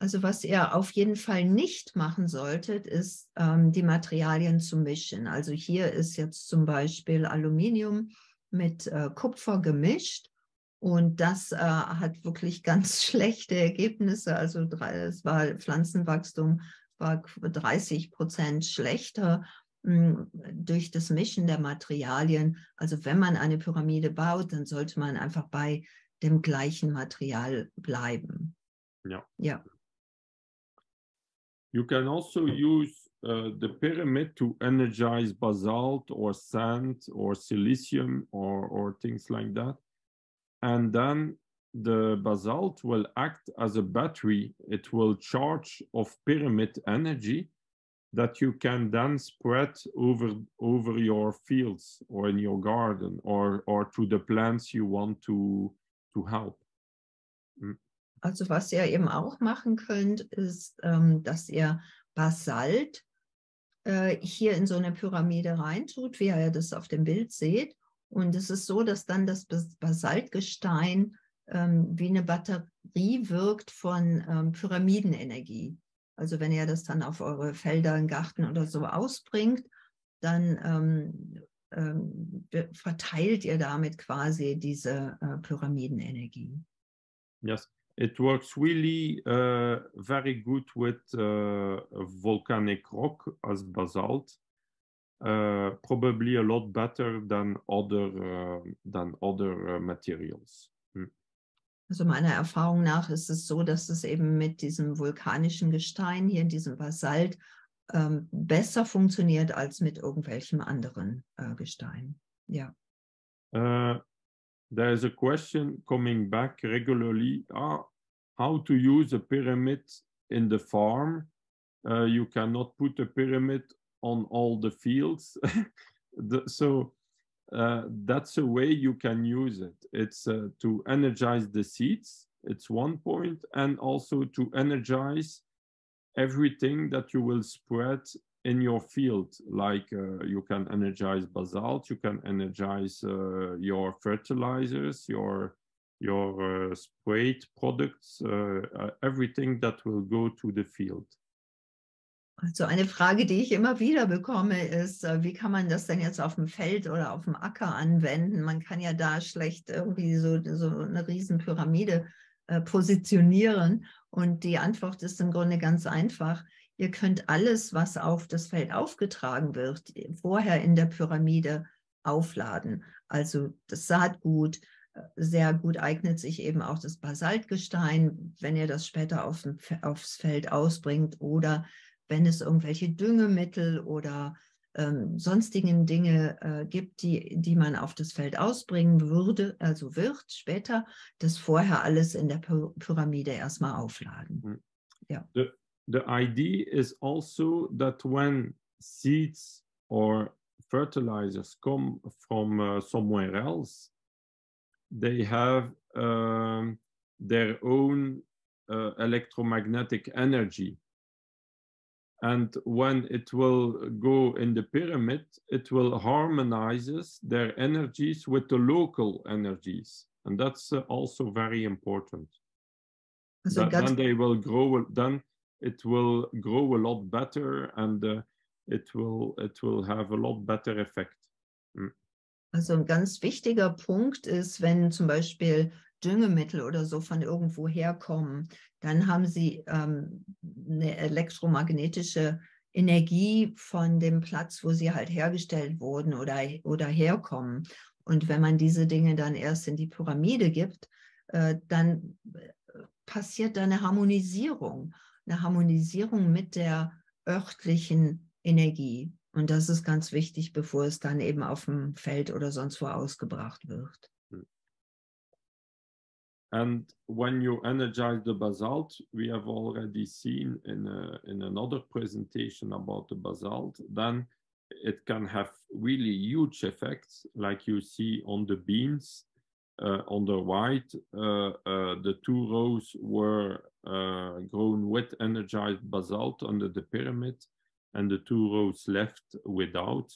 Also was ihr auf jeden Fall nicht machen solltet, ist ähm, die Materialien zu mischen. Also hier ist jetzt zum Beispiel Aluminium mit äh, Kupfer gemischt und das äh, hat wirklich ganz schlechte Ergebnisse. Also es war Pflanzenwachstum war 30 Prozent schlechter mh, hm, durch das Mischen der Materialien. Also wenn man eine Pyramide baut, dann sollte man einfach bei dem gleichen Material bleiben. Ja. Ja. You can also use uh, the pyramid to energize basalt or sand or silicium or, or things like that. And then the basalt will act as a battery. It will charge of pyramid energy that you can then spread over over your fields or in your garden or or to the plants you want to to help. Mm. Also was ihr eben auch machen könnt, ist, ähm, dass ihr Basalt äh, hier in so eine Pyramide reintut, wie ihr das auf dem Bild seht. Und es ist so, dass dann das Basaltgestein ähm, wie eine Batterie wirkt von ähm, Pyramidenenergie. Also wenn ihr das dann auf eure Felder, im Garten oder so ausbringt, dann ähm, ähm verteilt ihr damit quasi diese äh, Pyramidenenergie. Yes. it works really uh, very good with uh, volcanic rock as basalt. Uh, probably a lot better than other uh, than other uh, materials. Hm. Also meiner Erfahrung nach ist es so, dass es eben mit diesem vulkanischen Gestein hier in diesem Basalt ähm, besser funktioniert als mit irgendwelchem anderen äh, Gestein. Ja. Uh, there is a question coming back regularly. Ah, how to use a pyramid in the farm? Uh, you cannot put a pyramid on all the fields. the, so uh, that's a way you can use it. It's uh, to energize the seeds. It's one point, and also to energize everything that you will spread in your field like uh, you can energize basalt you can energize uh, your fertilizers your your uh, sprayed products uh, everything that will go to the field also eine Frage, die ich immer wieder bekomme, ist, äh, wie kann man das denn jetzt auf dem Feld oder auf dem Acker anwenden? Man kann ja da schlecht irgendwie so, so eine Riesenpyramide äh, positionieren. Und die Antwort ist im Grunde ganz einfach. Ihr könnt alles, was auf das Feld aufgetragen wird, vorher in der Pyramide aufladen. Also das Saatgut, äh, sehr gut eignet sich eben auch das Basaltgestein, wenn ihr das später auf aufs Feld ausbringt oder wenn es irgendwelche Düngemittel oder ähm, sonstigen Dinge äh, gibt, die, die man auf das Feld ausbringen würde, also wird später, das vorher alles in der Pyramide erstmal aufladen. Hm. Ja. The, the idea is also that when seeds or fertilizers come from uh, somewhere else, they have um, their own uh, electromagnetic energy. And when it will go in the pyramid, it will harmonizes their energies with the local energies. And that's uh, also very important. So that, then they will grow, then it will grow a lot better and uh, it will it will have a lot better effect. Mm. Also ein ganz wichtiger Punkt ist, wenn zum Beispiel Düngemittel oder so von irgendwo herkommen, dann haben sie ähm, eine elektromagnetische Energie von dem Platz, wo sie halt hergestellt wurden oder, oder herkommen. Und wenn man diese Dinge dann erst in die Pyramide gibt, äh, dann äh, passiert da eine Harmonisierung, eine Harmonisierung mit der örtlichen Energie. Und das ist ganz wichtig, bevor es dann eben auf dem Feld oder sonst wo ausgebracht wird. And when you energize the basalt, we have already seen in, a, in another presentation about the basalt, then it can have really huge effects, like you see on the beans. Uh, on the right, uh, uh, the two rows were uh, grown with energized basalt under the pyramid, and the two rows left without.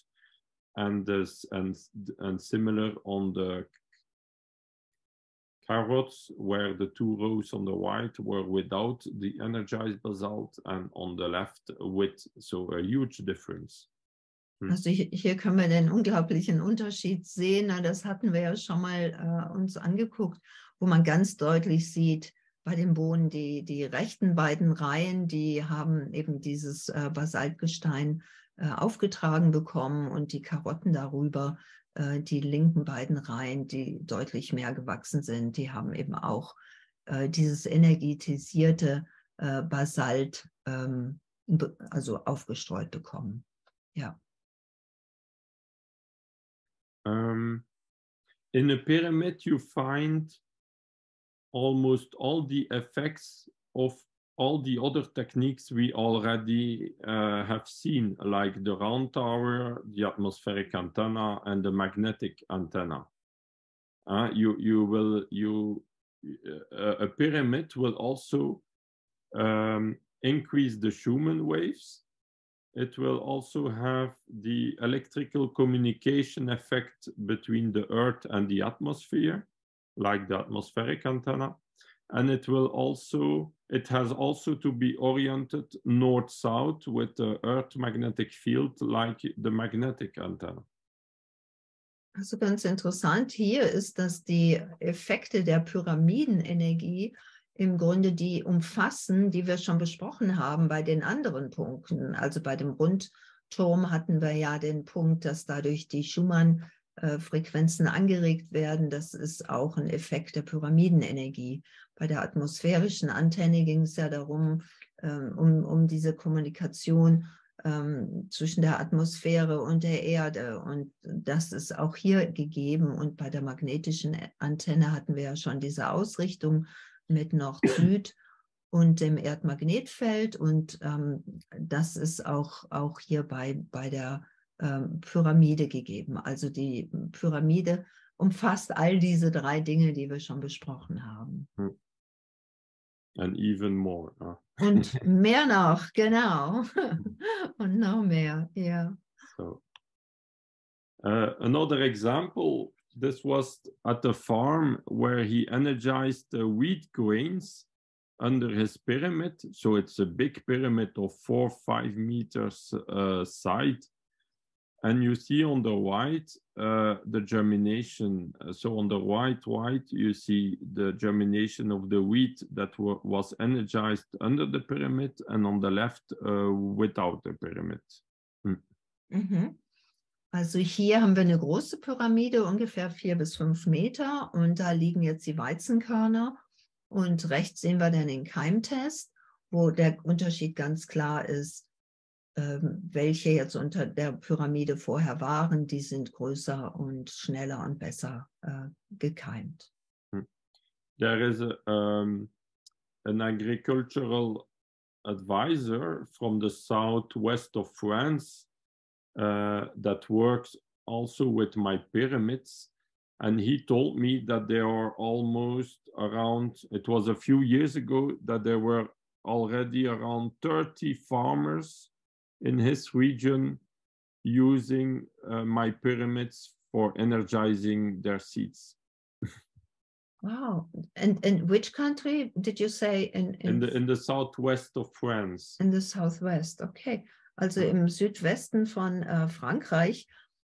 And and and similar on the carrots, where the two rows on the right were without the energized basalt, and on the left with, so a huge difference. Hm. Also hier, können wir den unglaublichen Unterschied sehen. Das hatten wir ja schon mal äh, uns angeguckt, wo man ganz deutlich sieht, bei den Bohnen, die, die rechten beiden Reihen, die haben eben dieses äh, Basaltgestein äh, aufgetragen bekommen und die Karotten darüber, äh, die linken beiden Reihen, die deutlich mehr gewachsen sind, die haben eben auch äh, dieses energetisierte äh, Basalt ähm, also aufgestreut bekommen. Ja. Um, in a pyramid you find almost all the effects of all the other techniques we already uh, have seen, like the round tower, the atmospheric antenna, and the magnetic antenna. Uh, you you will you uh, a pyramid will also um, increase the Schumann waves. It will also have the electrical communication effect between the Earth and the atmosphere like the atmospheric antenna. And it will also, it has also to be oriented north-south with the Earth magnetic field like the magnetic antenna. Also ganz interessant hier ist, dass die Effekte der Pyramidenenergie im Grunde die umfassen, die wir schon besprochen haben bei den anderen Punkten. Also bei dem Rundturm hatten wir ja den Punkt, dass dadurch die Schumann Frequenzen angeregt werden. Das ist auch ein Effekt der Pyramidenenergie. Bei der atmosphärischen Antenne ging es ja darum, ähm, um, um diese Kommunikation ähm, zwischen der Atmosphäre und der Erde. Und das ist auch hier gegeben. Und bei der magnetischen Antenne hatten wir ja schon diese Ausrichtung mit Nord-Süd und dem Erdmagnetfeld. Und ähm, das ist auch, auch hier bei, bei der Pyramide gegeben. Also die Pyramide umfasst all diese drei Dinge, die wir schon besprochen haben. Hm. And even more. No? Und mehr noch, genau. Und noch mehr, ja. Yeah. So, uh, another example, this was at the farm where he energized the wheat grains under his pyramid. So it's a big pyramid of four, five meters uh, side. And you see on the white uh, the germination. So on the white white, you see the germination of the wheat that was energized under the pyramid, and on the left uh, without the pyramid. Mhm. Also hier haben wir eine große Pyramide, ungefähr vier bis fünf Meter, und da liegen jetzt die Weizenkörner. Und rechts sehen wir dann den Keimtest, wo der Unterschied ganz klar ist welche jetzt unter der Pyramide vorher waren, die sind größer und schneller und besser äh, gekeimt. Hm. There is a, um, an agricultural advisor from the southwest of France uh, that works also with my pyramids. And he told me that there are almost around, it was a few years ago, that there were already around 30 farmers in his region using uh, my pyramids for energizing their seeds. wow. And in which country did you say? In, in, in, the, in the southwest of France. In the southwest, okay. Also im Südwesten von äh, Frankreich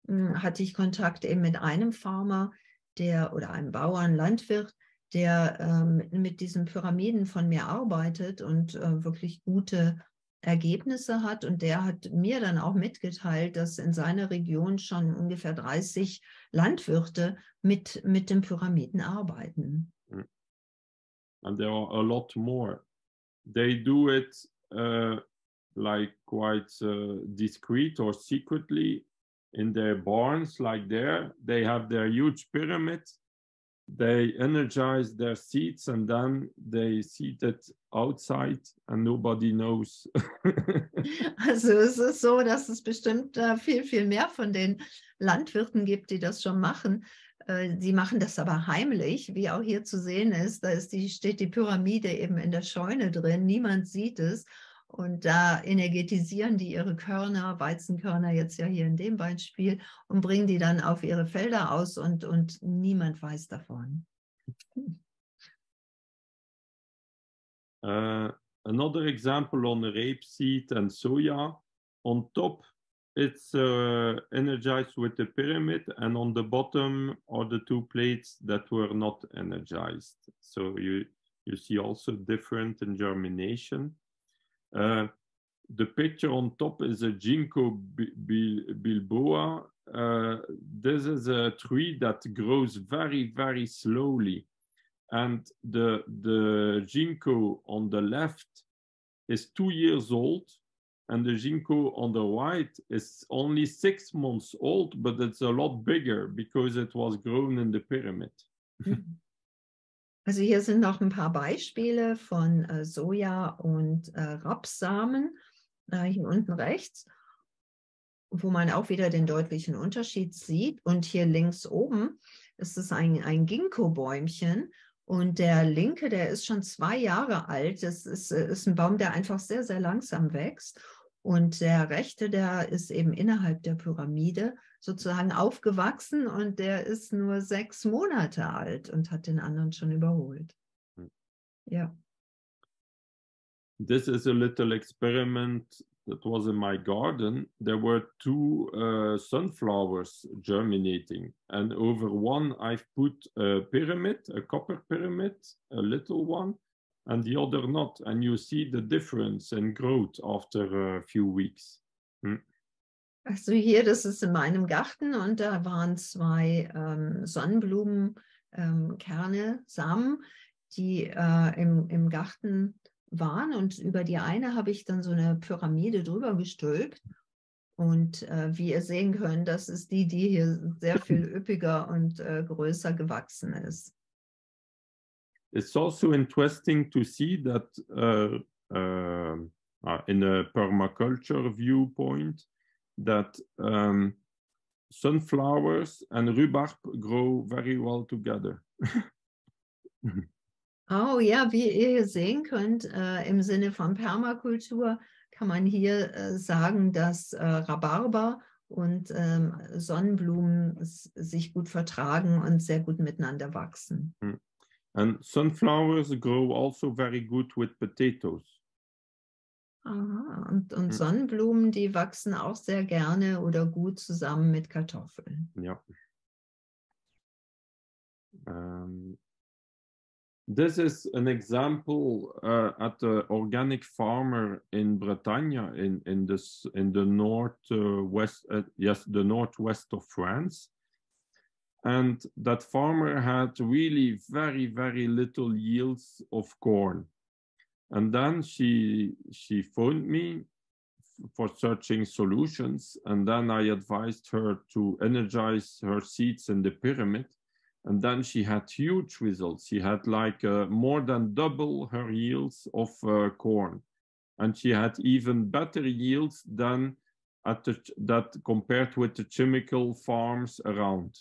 mh, hm, hatte ich Kontakt eben mit einem Farmer, der oder einem Bauern, Landwirt, der ähm, mit diesen Pyramiden von mir arbeitet und äh, wirklich gute Ergebnisse hat. Und der hat mir dann auch mitgeteilt, dass in seiner Region schon ungefähr 30 Landwirte mit, mit den Pyramiden arbeiten. Mm. And there are a lot more. They do it uh, like quite uh, discreet or secretly in their barns, like there. They have their huge pyramids they energize their seats and then they seat it outside and nobody knows. also es ist so, dass es bestimmt äh, viel, viel mehr von den Landwirten gibt, die das schon machen. Äh, sie machen das aber heimlich, wie auch hier zu sehen ist. Da ist die, steht die Pyramide eben in der Scheune drin, niemand sieht es. Und da energetisieren die ihre Körner, Weizenkörner jetzt ja hier in dem Beispiel, und bringen die dann auf ihre Felder aus und, und niemand weiß davon. Uh, another example on rapeseed and soya. On top, it's uh, energized with the pyramid, and on the bottom are the two plates that were not energized. So you you see also different in germination. The picture on top is a ginkgo bilboa. Uh, this is a tree that grows very, very slowly. And the, the ginkgo on the left is two years old, and the ginkgo on the right is only six months old, but it's a lot bigger because it was grown in the pyramid. Also hier sind noch ein paar Beispiele von äh, Soja und äh, Rapssamen, äh, hier unten rechts, wo man auch wieder den deutlichen Unterschied sieht. Und hier links oben ist es ein, ein Ginkgo-Bäumchen. Und der linke, der ist schon zwei Jahre alt. Das ist, äh, ist ein Baum, der einfach sehr, sehr langsam wächst. Und der rechte, der ist eben innerhalb der Pyramide sozusagen aufgewachsen und der ist nur sechs Monate alt und hat den anderen schon überholt. Hm. Ja. This is a little experiment that was in my garden. There were two uh, sunflowers germinating, and over one I've put a pyramid, a copper pyramid, a little one, and the other not. And you see the difference in growth after a few weeks. Hmm. Also hier, das ist in meinem Garten und da waren zwei ähm, Sonnenblumenkerne, ähm, Samen, die äh, im, im Garten waren und über die eine habe ich dann so eine Pyramide drüber gestülpt. Und äh, wie ihr sehen könnt, das ist die, die hier sehr viel üppiger und äh, größer gewachsen ist. It's also interesting to see that uh, uh, in a permaculture viewpoint, that um, sunflowers and rhubarb grow very well together. oh ja, wie ihr sehen könnt, äh, im Sinne von Permakultur kann man hier äh, sagen, dass äh, Rhabarber und ähm, Sonnenblumen sich gut vertragen und sehr gut miteinander wachsen. Hm. And sunflowers grow also very good with potatoes. Aha, und, und hm. Sonnenblumen, die wachsen auch sehr gerne oder gut zusammen mit Kartoffeln. Ja. Um, this is an example uh, at the organic farmer in Bretagne, in in this in the northwest, uh, uh, yes, the northwest of France, and that farmer had really very very little yields of corn. And then she she phoned me for searching solutions. And then I advised her to energize her seeds in the pyramid. And then she had huge results. She had like uh, more than double her yields of uh, corn. And she had even better yields than at the, that compared with the chemical farms around.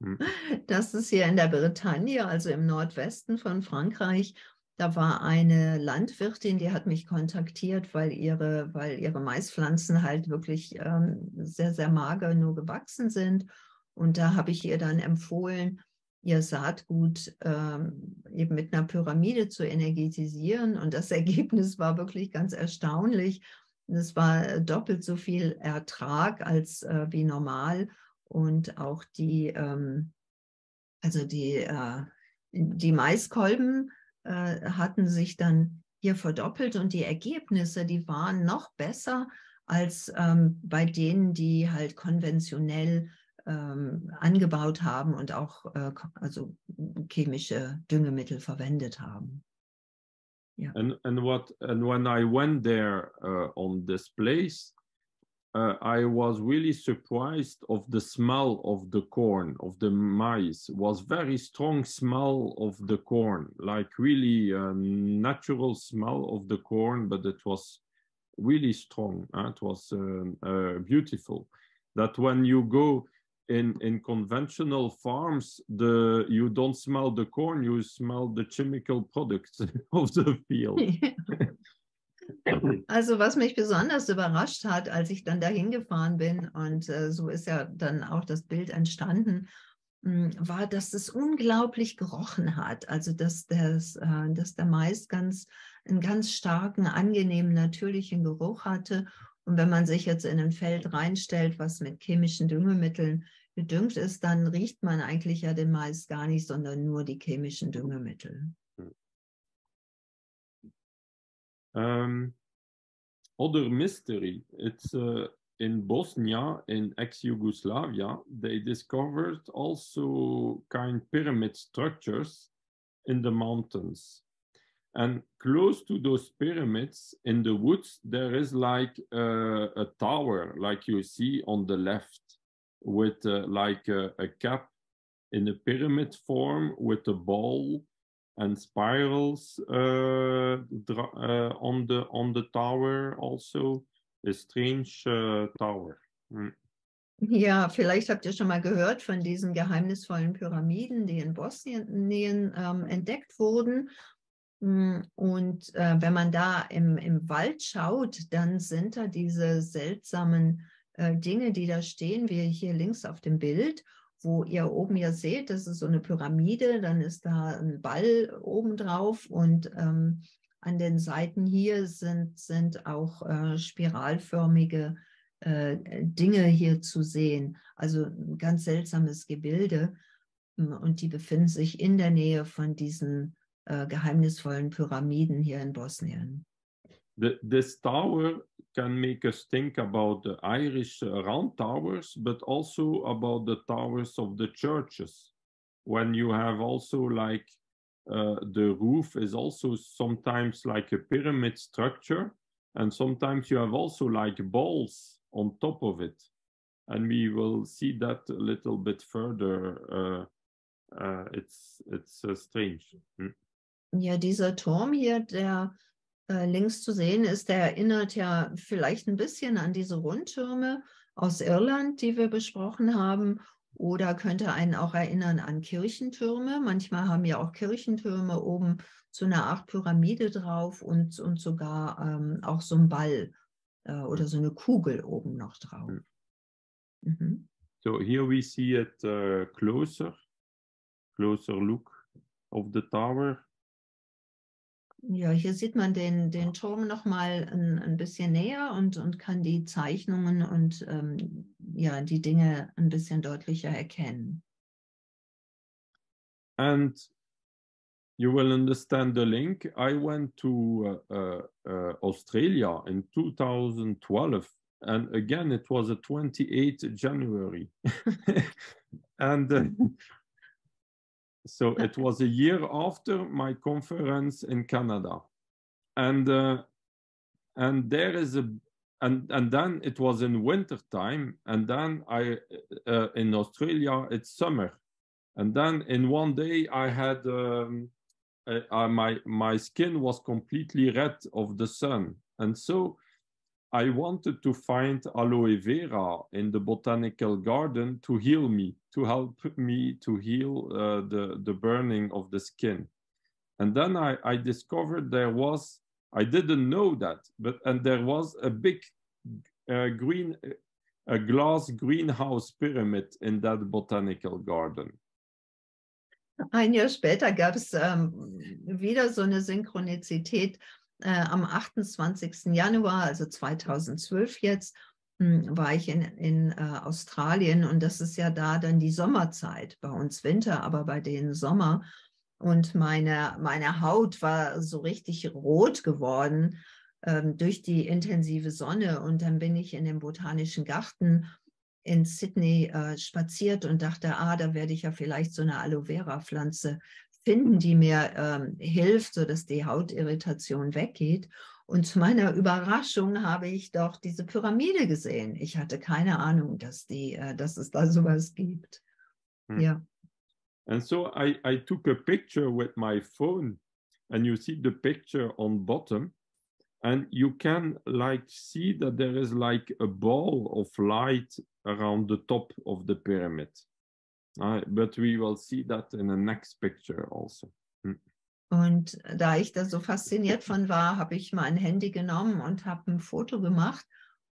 das ist hier in der Bretagne, also im Nordwesten von Frankreich. Da war eine Landwirtin, die hat mich kontaktiert, weil ihre, weil ihre Maispflanzen halt wirklich ähm, sehr, sehr mager nur gewachsen sind. Und da habe ich ihr dann empfohlen, ihr Saatgut ähm, eben mit einer Pyramide zu energetisieren. Und das Ergebnis war wirklich ganz erstaunlich. Es war doppelt so viel Ertrag als äh, wie normal. Und auch die, ähm, also die, äh, die Maiskolben äh, hatten sich dann hier verdoppelt und die Ergebnisse, die waren noch besser als ähm, bei denen, die halt konventionell ähm, angebaut haben und auch äh, also chemische Düngemittel verwendet haben. Yeah. And and what and when I went there uh, on this place, uh, I was really surprised of the smell of the corn, of the maize. It was very strong smell of the corn, like really a natural smell of the corn, but it was really strong. It was uh, uh, beautiful. That when you go in in conventional farms, the you don't smell the corn, you smell the chemical products of the field. Also was mich besonders überrascht hat, als ich dann dahin gefahren bin und äh, so ist ja dann auch das Bild entstanden. hm, war, dass es unglaublich gerochen hat. Also dass, das, äh, dass der Mais ganz, einen ganz starken, angenehmen, natürlichen Geruch hatte. Und wenn man sich jetzt in ein Feld reinstellt, was mit chemischen Düngemitteln gedüngt ist, dann riecht man eigentlich ja den Mais gar nicht, sondern nur die chemischen Düngemittel. Um, other mystery, it's uh, in Bosnia, in ex-Yugoslavia, they discovered also kind pyramid structures in the mountains. And close to those pyramids in the woods, there is like a tower, like you see on the left, with uh, like a, a, cap in a pyramid form with a ball and spirals uh, uh on the on the tower also a strange uh, tower. Mm. Ja, vielleicht habt ihr schon mal gehört von diesen geheimnisvollen Pyramiden, die in Bosnien ähm, entdeckt wurden. Mm, und äh, wenn man da im, im Wald schaut, dann sind da diese seltsamen äh, Dinge, die da stehen, wie hier links auf dem Bild, wo ihr oben ja seht, das ist so eine Pyramide, dann ist da ein Ball oben drauf und ähm, an den Seiten hier sind, sind auch äh, spiralförmige äh, Dinge hier zu sehen. Also ein ganz seltsames Gebilde. Und die befinden sich in der Nähe von diesen äh, geheimnisvollen Pyramiden hier in Bosnien. The, this tower can make us think about the Irish round towers, but also about the towers of the churches. When you have also like uh, the roof is also sometimes like a pyramid structure, and sometimes you have also like balls on top of it. And we will see that a little bit further. Uh, uh, it's it's uh, strange. Hm? Ja, dieser Turm hier, der äh, links zu sehen ist, der erinnert ja vielleicht ein bisschen an diese Rundtürme aus Irland, die wir besprochen haben, oder könnte einen auch erinnern an Kirchentürme. Manchmal haben ja auch Kirchentürme oben so eine Art Pyramide drauf und, und sogar ähm, auch so ein Ball äh, oder so eine Kugel oben noch drauf. Hm. Mhm. So here we see it uh, closer, closer look of the tower. Ja, hier sieht man den, den Turm noch mal ein, ein bisschen näher und, und kann die Zeichnungen und ähm, ja, die Dinge ein bisschen deutlicher erkennen. And you will understand the link. I went to uh, uh, uh Australia in 2012 and again it was a 28th January. and uh, So it was a year after my conference in Canada, and uh, and there is a and and then it was in winter time, and then I uh, in Australia it's summer, and then in one day I had um, uh, my my skin was completely red of the sun, and so I wanted to find aloe vera in the botanical garden to heal me, to help me to heal uh, the, the burning of the skin. And then I, I discovered there was, I didn't know that, but and there was a big uh, green, a glass greenhouse pyramid in that botanical garden. Ein Jahr später gab es ähm, wieder so eine Synchronizität äh, am 28. Januar, also 2012 jetzt, hm, war ich in, in äh, Australien und das ist ja da dann die Sommerzeit, bei uns Winter, aber bei denen Sommer. Und meine, meine Haut war so richtig rot geworden ähm, durch die intensive Sonne. Und dann bin ich in den Botanischen Garten in Sydney äh, spaziert und dachte, ah, da werde ich ja vielleicht so eine Aloe Vera Pflanze finden, die mir ähm, hilft, sodass die Hautirritation weggeht. Und zu meiner Überraschung habe ich doch diese Pyramide gesehen. Ich hatte keine Ahnung, dass, die, äh, dass es da sowas gibt. Hmm. Ja. And so I, I took a picture with my phone and you see the picture on bottom and you can like see that there is like a ball of light around the top of the pyramid. Uh, but we will see that in the next picture also. Hm. Und da ich da so fasziniert von war, habe ich mein Handy genommen und habe ein Foto gemacht.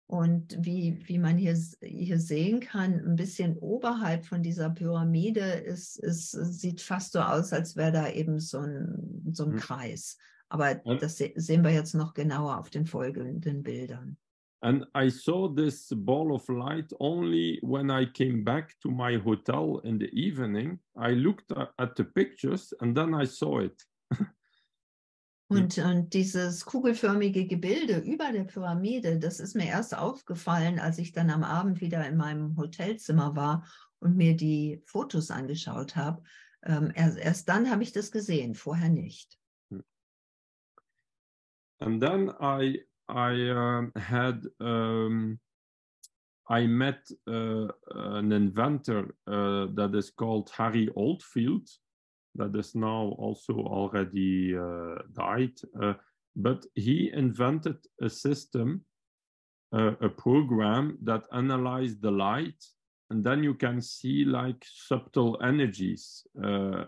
Und wie, wie man hier, hier sehen kann, ein bisschen oberhalb von dieser Pyramide ist, ist, sieht fast so aus, als wäre da eben so ein, so ein mhm. Kreis. Aber das sehen wir jetzt noch genauer auf den folgenden Bildern. And I saw this ball of light only when I came back to my hotel in the evening. I looked at the pictures and then I saw it. Und, und, dieses kugelförmige Gebilde über der Pyramide, das ist mir erst aufgefallen, als ich dann am Abend wieder in meinem Hotelzimmer war und mir die Fotos angeschaut habe. Ähm, erst, erst, dann habe ich das gesehen, vorher nicht. And then I I um, had um, I met uh, an inventor uh, that is called Harry Oldfield, that is now also already uh, died. Uh, but he invented a system, uh, a program that analyzed the light, and then you can see like subtle energies uh,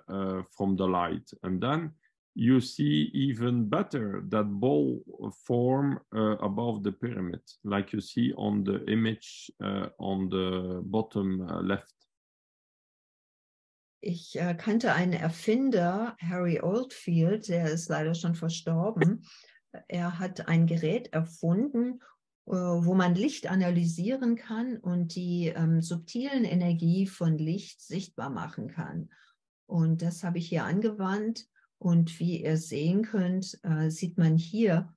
from the light, and then you see even better that ball form uh, above the pyramid, like you see on the image uh, on the bottom uh, left. Ich äh, kannte einen Erfinder, Harry Oldfield, der ist leider schon verstorben. Er hat ein Gerät erfunden, äh, wo man Licht analysieren kann und die ähm, subtilen Energie von Licht sichtbar machen kann. Und das habe ich hier angewandt und wie ihr sehen könnt, äh, sieht man hier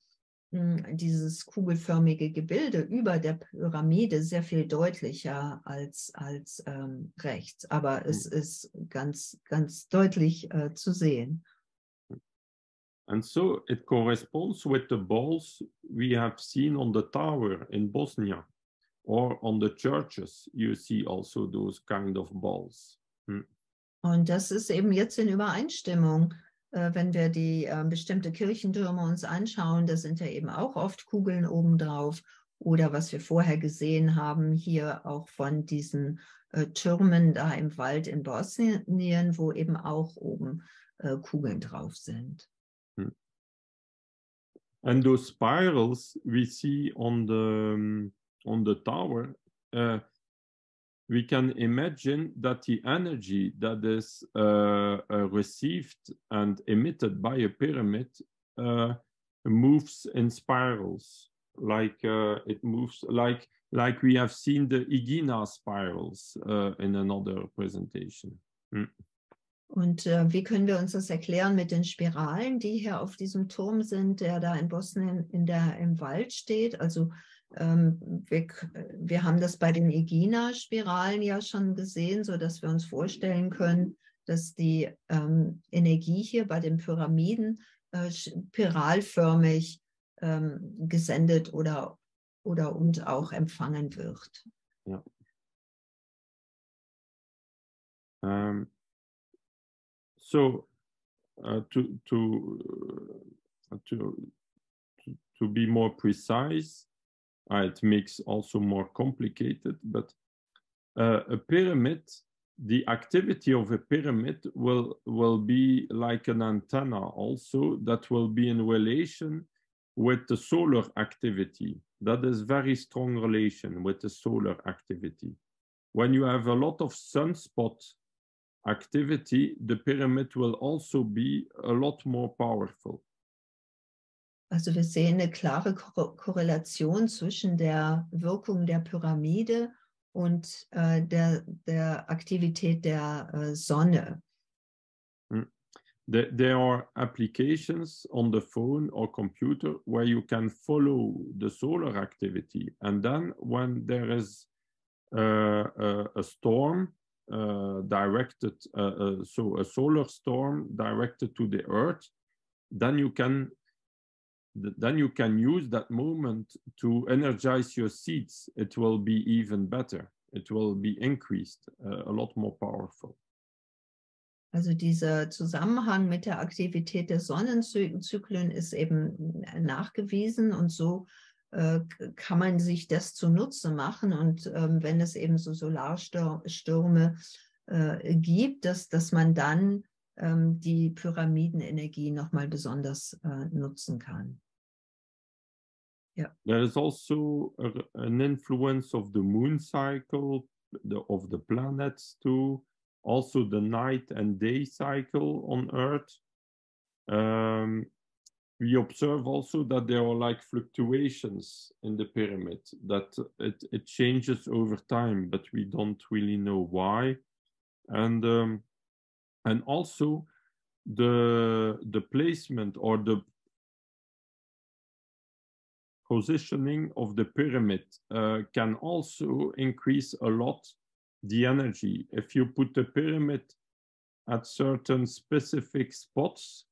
mh, hm, dieses kugelförmige Gebilde über der Pyramide sehr viel deutlicher als, als ähm, rechts. Aber es hm. ist ganz, ganz deutlich äh, zu sehen. And so it corresponds with the balls we have seen on the tower in Bosnia or on the churches. You see also those kind of balls. Hm. Und das ist eben jetzt in Übereinstimmung wenn wir die äh, bestimmte Kirchentürme uns anschauen, da sind ja eben auch oft Kugeln obendrauf. Oder was wir vorher gesehen haben, hier auch von diesen äh, Türmen da im Wald in Bosnien, wo eben auch oben äh, Kugeln drauf sind. Hm. And those spirals we see on the on the tower, uh, we can imagine that the energy that is uh, uh, received and emitted by a pyramid uh, moves in spirals, like uh, it moves like like we have seen the Igina spirals in another presentation. Mm. Und äh, wie können wir uns das erklären mit den Spiralen, die hier auf diesem Turm sind, der da in Bosnien in der, im Wald steht? Also wir, wir, haben das bei den Egina-Spiralen ja schon gesehen, sodass wir uns vorstellen können, dass die ähm, Energie hier bei den Pyramiden äh, spiralförmig ähm, gesendet oder, oder und auch empfangen wird. Ja. Um, ähm, so, uh, to, to, uh, to, to be more precise, it makes also more complicated, but uh, a pyramid, the activity of a pyramid will, will be like an antenna also that will be in relation with the solar activity. That is very strong relation with the solar activity. When you have a lot of sunspot activity, the pyramid will also be a lot more powerful. Also wir sehen eine klare Ko Korrelation zwischen der Wirkung der Pyramide und äh, der, der Aktivität der äh, Sonne. Mm. There are applications on the phone or computer where you can follow the solar activity. And then when there is uh, a, a storm uh, directed, uh, uh so a solar storm directed to the earth, then you can then you can use that moment to energize your seeds. It will be even better. It will be increased, uh, a lot more powerful. Also dieser Zusammenhang mit der Aktivität der Sonnenzyklen ist eben nachgewiesen und so äh, kann man sich das zunutze machen. Und ähm, wenn es eben so Solarstürme äh, gibt, dass, dass man dann ähm, die Pyramidenenergie nochmal besonders äh, nutzen kann. There is also a, an influence of the moon cycle, the, of the planets too, also the night and day cycle on Earth. Um, we observe also that there are like fluctuations in the pyramid, that it, it changes over time, but we don't really know why. And um, and also the the placement or the positioning of the pyramid uh, can also increase a lot the energy. If you put the pyramid at certain specific spots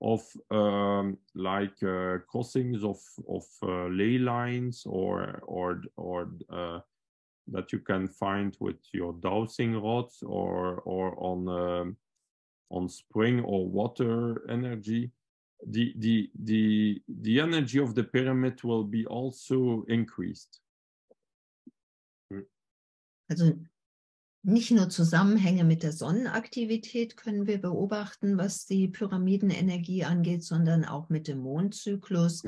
of um, like uh, crossings of of uh, ley lines or or or uh, that you can find with your dowsing rods or or on um, on spring or water energy the the the the energy of the pyramid will be also increased. Also nicht nur Zusammenhänge mit der Sonnenaktivität können wir beobachten, was die Pyramidenenergie angeht, sondern auch mit dem Mondzyklus,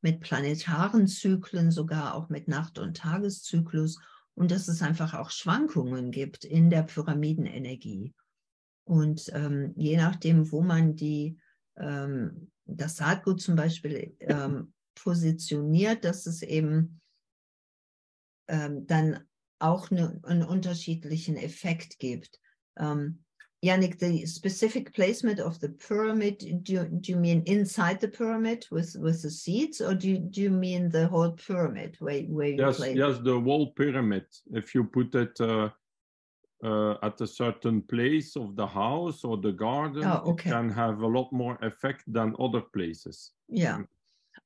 mit planetaren Zyklen, sogar auch mit Nacht- und Tageszyklus. Und dass es einfach auch Schwankungen gibt in der Pyramidenenergie. Und ähm, je nachdem, wo man die, ähm, das Saatgut zum Beispiel ähm, positioniert, dass es eben ähm, dann auch eine, einen unterschiedlichen Effekt gibt. Um, Yannick, the specific placement of the pyramid, do you, do you mean inside the pyramid with, with the seeds, or do you, do you mean the whole pyramid where, where you yes yes the whole pyramid if you put it uh, uh, at a certain place of the house or the garden Oh, okay. can have a lot more effect than other places Ja,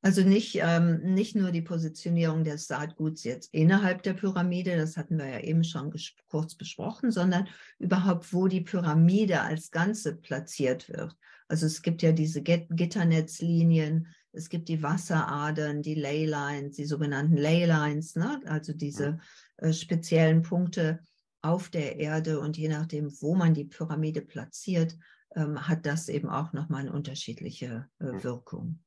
also nicht, ähm, nicht nur die Positionierung des Saatguts jetzt innerhalb der Pyramide, das hatten wir ja eben schon kurz besprochen, sondern überhaupt, wo die Pyramide als Ganze platziert wird. Also es gibt ja diese Get Gitternetzlinien, es gibt die Wasseradern, die Leylines, die sogenannten Leylines, ne? also diese äh, speziellen Punkte auf der Erde und je nachdem, wo man die Pyramide platziert, ähm, hat das eben auch nochmal eine unterschiedliche äh, Mhm. Wirkung.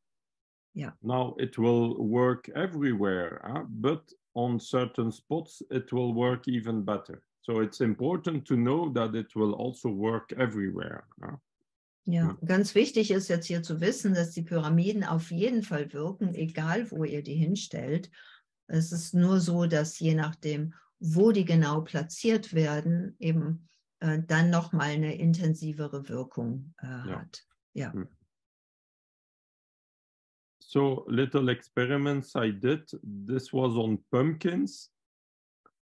Now it will work everywhere, huh? but on certain spots it will work even better. So it's important to know that it will also work everywhere. huh? Ja, Ja. ganz wichtig ist jetzt hier zu wissen, dass die Pyramiden auf jeden Fall wirken, egal wo ihr die hinstellt. Es ist nur so, dass je nachdem, wo die genau platziert werden, eben äh, dann nochmal eine intensivere Wirkung äh, Ja. hat. Ja. So little experiments I did. This was on pumpkins.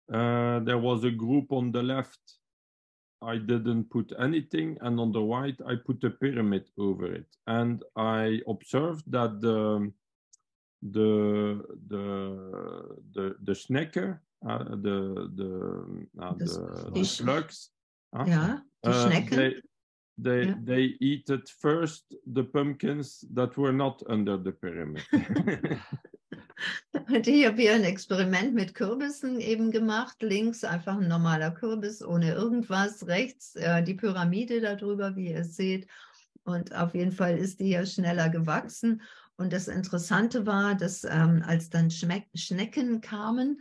Uh, there was a group on the left. I didn't put anything, and on the right I put a pyramid over it. And I observed that the the the the the schnecker, uh, the the uh, the Sch- slugs, huh? Ja, die Uh, Schnecken. They, they, Yeah. they eat it first the pumpkins that were not under the pyramid. Und ich habe hier ein Experiment mit Kürbissen eben gemacht. Links einfach ein normaler Kürbis ohne irgendwas. Rechts äh, die Pyramide darüber, wie ihr seht. Und auf jeden Fall ist die ja schneller gewachsen. Und das Interessante war, dass ähm, als dann Schmeck Schnecken kamen,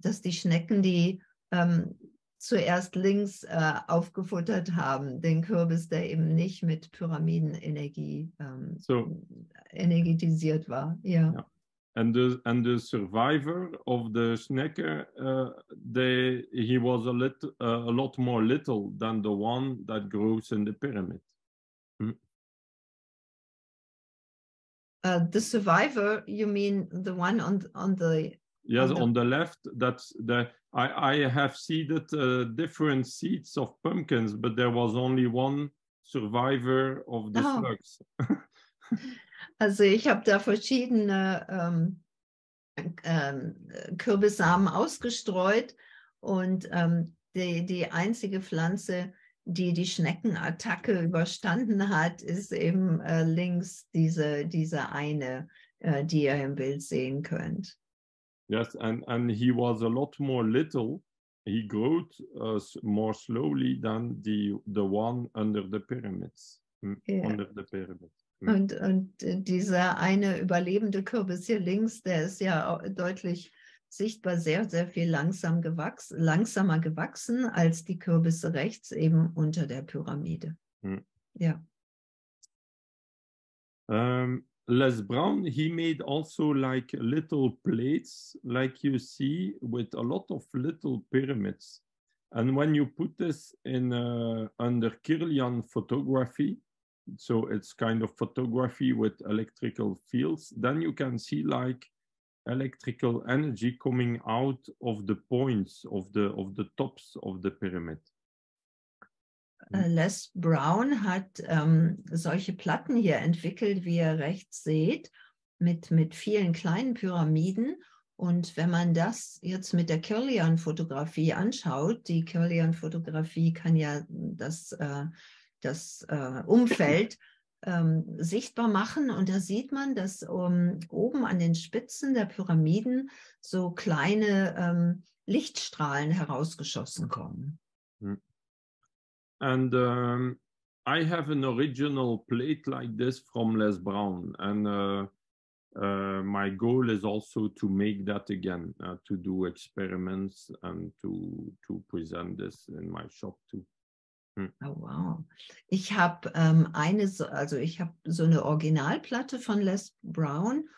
dass die Schnecken die ähm, zuerst links äh, aufgefuttert haben, den Kürbis, der eben nicht mit Pyramidenenergie ähm, So- energetisiert war. Ja. Ja. and the and the survivor of the schnecker, uh, they he was a little uh, a lot more little than the one that grows in the pyramid. Uh, the survivor, you mean the one on on the Yes, On the- on the left, that's the I I have seeded uh, different seeds of pumpkins, but there was only one survivor of the Oh. slugs. Also ich habe da verschiedene ähm, ähm, Kürbissamen ausgestreut und ähm, die, die einzige Pflanze, die die Schneckenattacke überstanden hat, ist eben äh, links diese, diese eine, äh, die ihr im Bild sehen könnt. Yes, and and he was a lot more little. He grew uh, more slowly than the the one under the pyramids. Yeah. Under the pyramid. Und, und dieser eine überlebende Kürbis hier links, der ist ja deutlich sichtbar sehr, sehr viel langsam gewachsen, langsamer gewachsen als die Kürbisse rechts eben unter der Pyramide. Mhm. Ja. Um, Les Brown, he made also like little plates, like you see, with a lot of little pyramids. And when you put this in uh, under Kirlian photography, so it's kind of photography with electrical fields, then you can see like electrical energy coming out of the points of the of the tops of the pyramid. Äh, Les Brown hat ähm, solche Platten hier entwickelt, wie ihr rechts seht, mit, mit vielen kleinen Pyramiden. Und wenn man das jetzt mit der Kirlian-Fotografie anschaut, die Kirlian-Fotografie kann ja das, äh, das äh, Umfeld ähm, sichtbar machen. Und da sieht man, dass um, oben an den Spitzen der Pyramiden so kleine ähm, Lichtstrahlen herausgeschossen kommen. And um, I have an original plate like this from Les Brown, and uh, uh, my goal is also to make that again, uh, to do experiments and to to present this in my shop too. Oh, wow. Ich habe ähm, eine, so- also ich habe so eine Originalplatte von Les Brown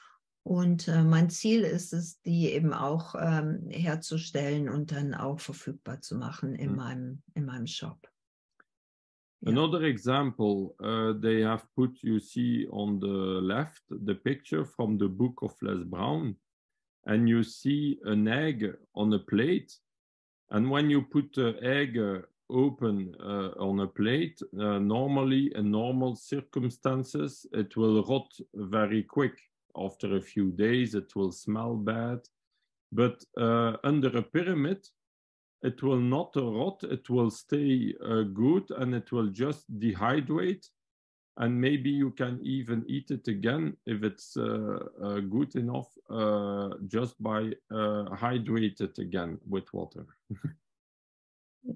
und äh, mein Ziel ist es, die eben auch ähm, herzustellen und dann auch verfügbar zu machen in Hm. meinem, in meinem Shop. Another example, uh, they have put, you see on the left, the picture from the book of Les Brown, and you see an egg on a plate. And when you put the egg uh, open uh, on a plate, uh, normally in normal circumstances, it will rot very quick. After a few days, it will smell bad. But uh, under a pyramid, it will not rot, it will stay uh, good and it will just dehydrate. And maybe you can even eat it again if it's uh, uh, good enough uh, just by uh, hydrate it again with water.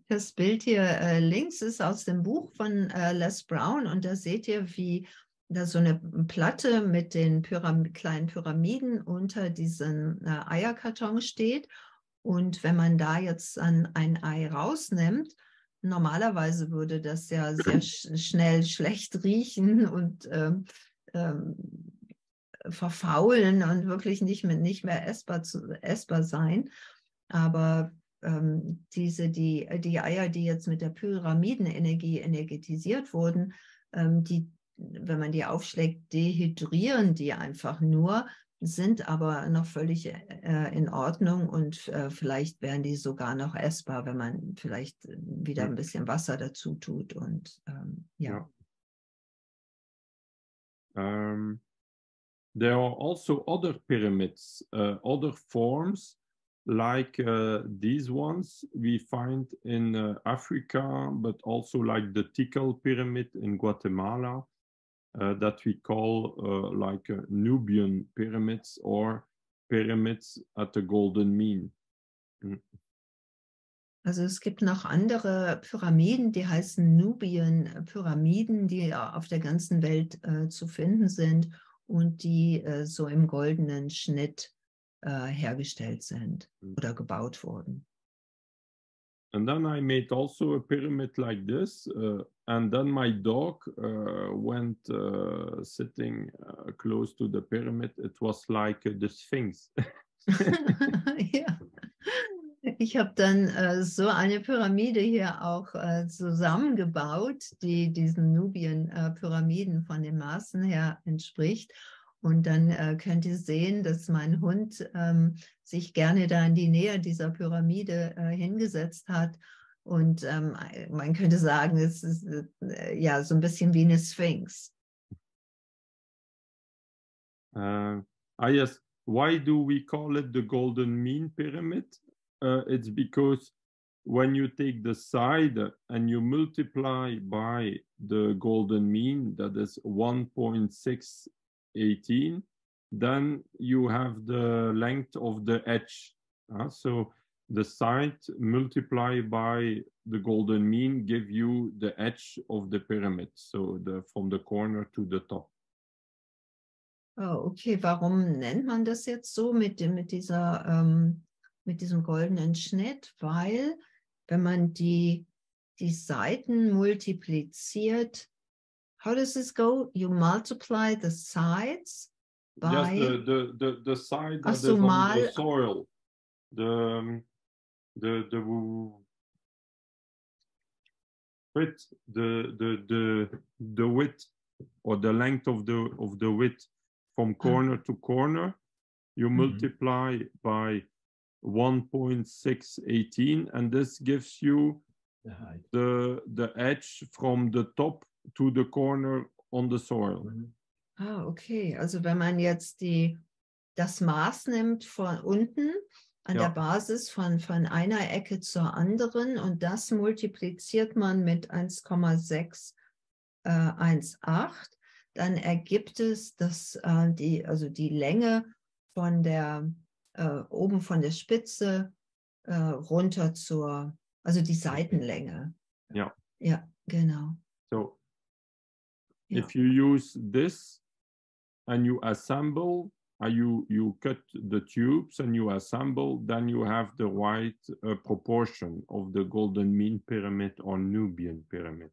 Das Bild hier äh, links ist aus dem Buch von äh, Les Brown und da seht ihr, wie da so eine Platte mit den Pyram kleinen Pyramiden unter diesem äh, Eierkarton steht. Und wenn man da jetzt ein, ein Ei rausnimmt, normalerweise würde das ja sehr sch schnell schlecht riechen und ähm, ähm, verfaulen und wirklich nicht mehr, nicht mehr essbar, zu, essbar sein. Aber ähm, diese, die, die Eier, die jetzt mit der Pyramidenenergie energetisiert wurden, ähm, die, wenn man die aufschlägt, dehydrieren die einfach nur, sind aber noch völlig äh, in Ordnung und äh, vielleicht wären die sogar noch essbar, wenn man vielleicht wieder ein bisschen Wasser dazu tut und ähm, ja. Yeah. Um, there are also other pyramids, uh, other forms like uh, these ones we find in uh, Africa, but also like the Tikal pyramid in Guatemala that we call uh, like uh, Nubian pyramids or pyramids at the Golden Mean. Mm. Also es gibt noch andere Pyramiden, die heißen Nubien-Pyramiden, die auf der ganzen Welt äh, zu finden sind und die äh, so im goldenen Schnitt äh, hergestellt sind Mhm. oder gebaut wurden. And then I made also a pyramid like this. Uh, and then my dog uh, went uh, sitting uh, close to the pyramid. It was like uh, the Sphinx. ja. Ich habe dann äh, so eine Pyramide hier auch äh, zusammengebaut, die diesen Nubien-Pyramiden von den Maßen her entspricht. Und dann äh, könnt ihr sehen, dass mein Hund ähm, sich gerne da in die Nähe dieser Pyramide äh, hingesetzt hat. Und ähm, man könnte sagen, es ist äh, ja so ein bisschen wie eine Sphinx. Uh. Why do we call it the Golden Mean Pyramid? Uh, it's because when you take the side and you multiply by the golden mean, that is 1.618, then you have the length of the edge. Uh, so the side multiplied by the golden mean give you the edge of the pyramid. So the from the corner to the top. Oh, okay, warum nennt man das jetzt so mit, dem, mit, dieser, ähm, mit diesem goldenen Schnitt? Weil, wenn man die, die Seiten multipliziert, how does this go? You multiply the sides by. Yes, the, the, the, the side that so, is on mal- the soil. The, um, the, the width, the, the, the, the width or the length of the, of the width from corner to corner, you Mhm. multiply by 1.618 and this gives you The height. the, the edge from the top to the corner on the soil. Mhm. Ah, okay. Also wenn man jetzt die, das Maß nimmt von unten an Ja. der Basis von, von einer Ecke zur anderen und das multipliziert man mit 1,618, dann ergibt es, dass äh, die, also die Länge von der, äh, oben von der Spitze äh, runter zur, also die Seitenlänge. Ja. Ja, genau. So Ja. if you use this and you assemble, you you cut the tubes and you assemble, then you have the right uh, proportion of the golden mean pyramid or Nubian pyramid.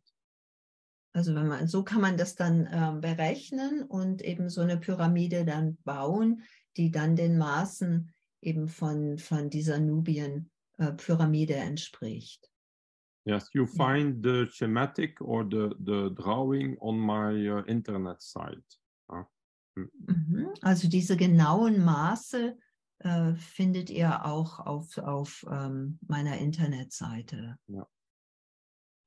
Also wenn man, so kann man das dann ähm, berechnen und eben so eine Pyramide dann bauen, die dann den Maßen eben von, von dieser Nubien-Pyramide entspricht. Yes, you find the schematic or the the drawing on my uh, internet site. Mhm. Also diese genauen Maße äh, findet ihr auch auf, auf ähm, meiner Internetseite. Ja.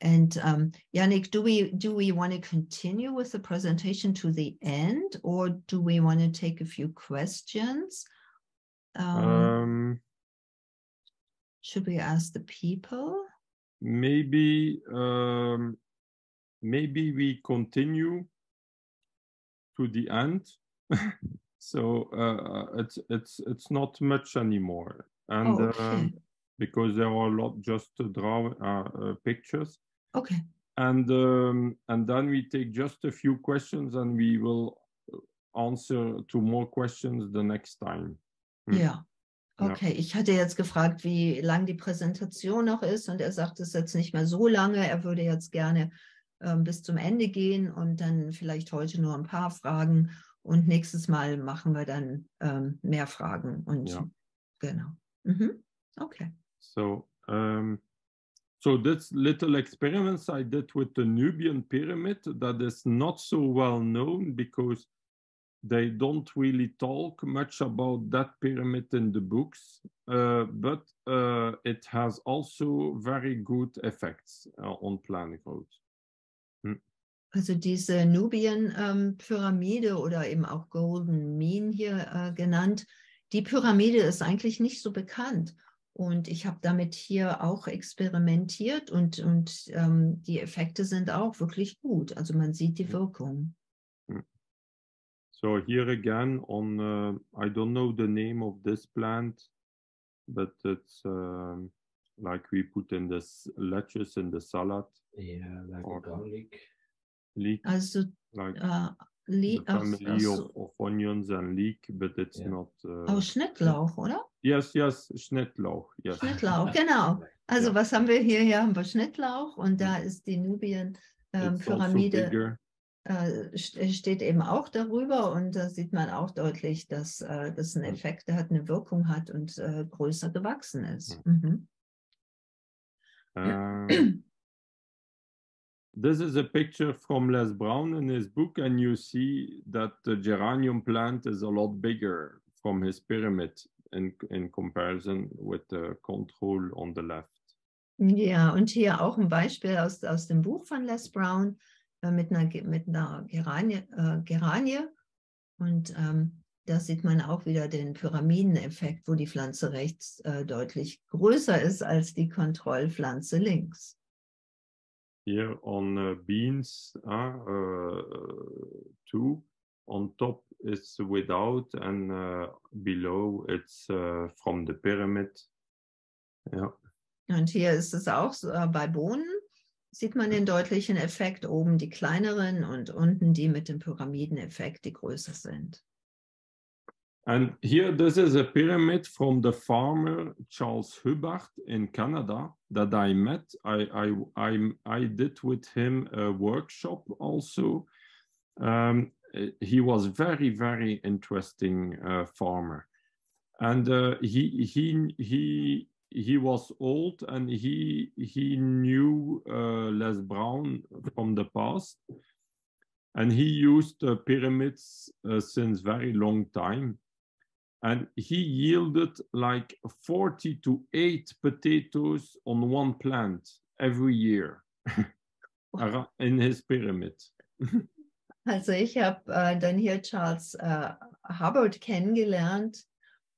And um, Yannick, do we do we want to continue with the presentation to the end, or do we want to take a few questions? Um, Um, should we ask the people? maybe um, maybe we continue to the end so uh, it's it's it's not much anymore and oh, okay. um, because there are a lot just to draw uh, uh, pictures okay. and um, and then we take just a few questions and we will answer to more questions the next time Hm. Ja. Ja. Okay, ich hatte jetzt gefragt, wie lang die Präsentation noch ist und er sagt, es ist jetzt nicht mehr so lange. Er würde jetzt gerne ähm, bis zum Ende gehen und dann vielleicht heute nur ein paar Fragen und nächstes Mal machen wir dann ähm, mehr Fragen und genau. Mhm. Okay. So, um, so this little experiments I did with the Nubian pyramid that is not so well known because they don't really talk much about that pyramid in the books, uh, but uh, it has also very good effects uh, on plant growth. Also diese Nubien-Pyramide oder eben auch Golden Mean hier äh, genannt, die Pyramide ist eigentlich nicht so bekannt. Und ich habe damit hier auch experimentiert und, und ähm, die Effekte sind auch wirklich gut. Also man sieht die Wirkung. So here again on, uh, I don't know the name of this plant, but it's um, like we put in this lettuce in the salad, Yeah, like Or- garlic. Leek, Also like äh, li the family ach of, of onions and leek, but it's Yeah. not. Uh, oh, Schnittlauch, oder? yes, yes, Schnittlauch. Yes. Schnittlauch, genau. Also Ja. was haben wir hier? Hier haben wir Schnittlauch und da ist die Nubien-Pyramide. It's also äh, st- steht eben auch darüber und da sieht man auch deutlich, dass äh, das einen. Effekt hat, eine Wirkung hat und äh, größer gewachsen ist. Mhm. Um, this is a picture from Les Brown in his book, and you see that the geranium plant is a lot bigger from his pyramid in, in comparison with the control on the left. Ja, und hier auch ein Beispiel aus, aus dem Buch von Les Brown äh, mit einer, mit einer Geranie, äh, Geranie. Und ähm, da sieht man auch wieder den Pyramideneffekt, wo die Pflanze rechts äh, deutlich größer ist als die Kontrollpflanze links. Here on uh, beans, uh, uh, two, on top is without, and uh, below it's from the pyramid. Yeah. Und hier ist es auch äh, bei Bohnen, sieht man den deutlichen Effekt, oben die kleineren und unten die mit dem Pyramideneffekt, die größer sind. And here, this is a pyramid from the farmer Charles Hubbard in Canada that I met. I, I, I, I did with him a workshop also. Um, he was very, very interesting uh, farmer. And uh, he, he, he, he was old and he, he knew uh, Les Brown from the past. And he used uh, pyramids uh, since very long time and he yielded like 40 to 8 potatoes on one plant every year in his pyramid. Also ich habe äh, dann hier Charles äh, Hubbard kennengelernt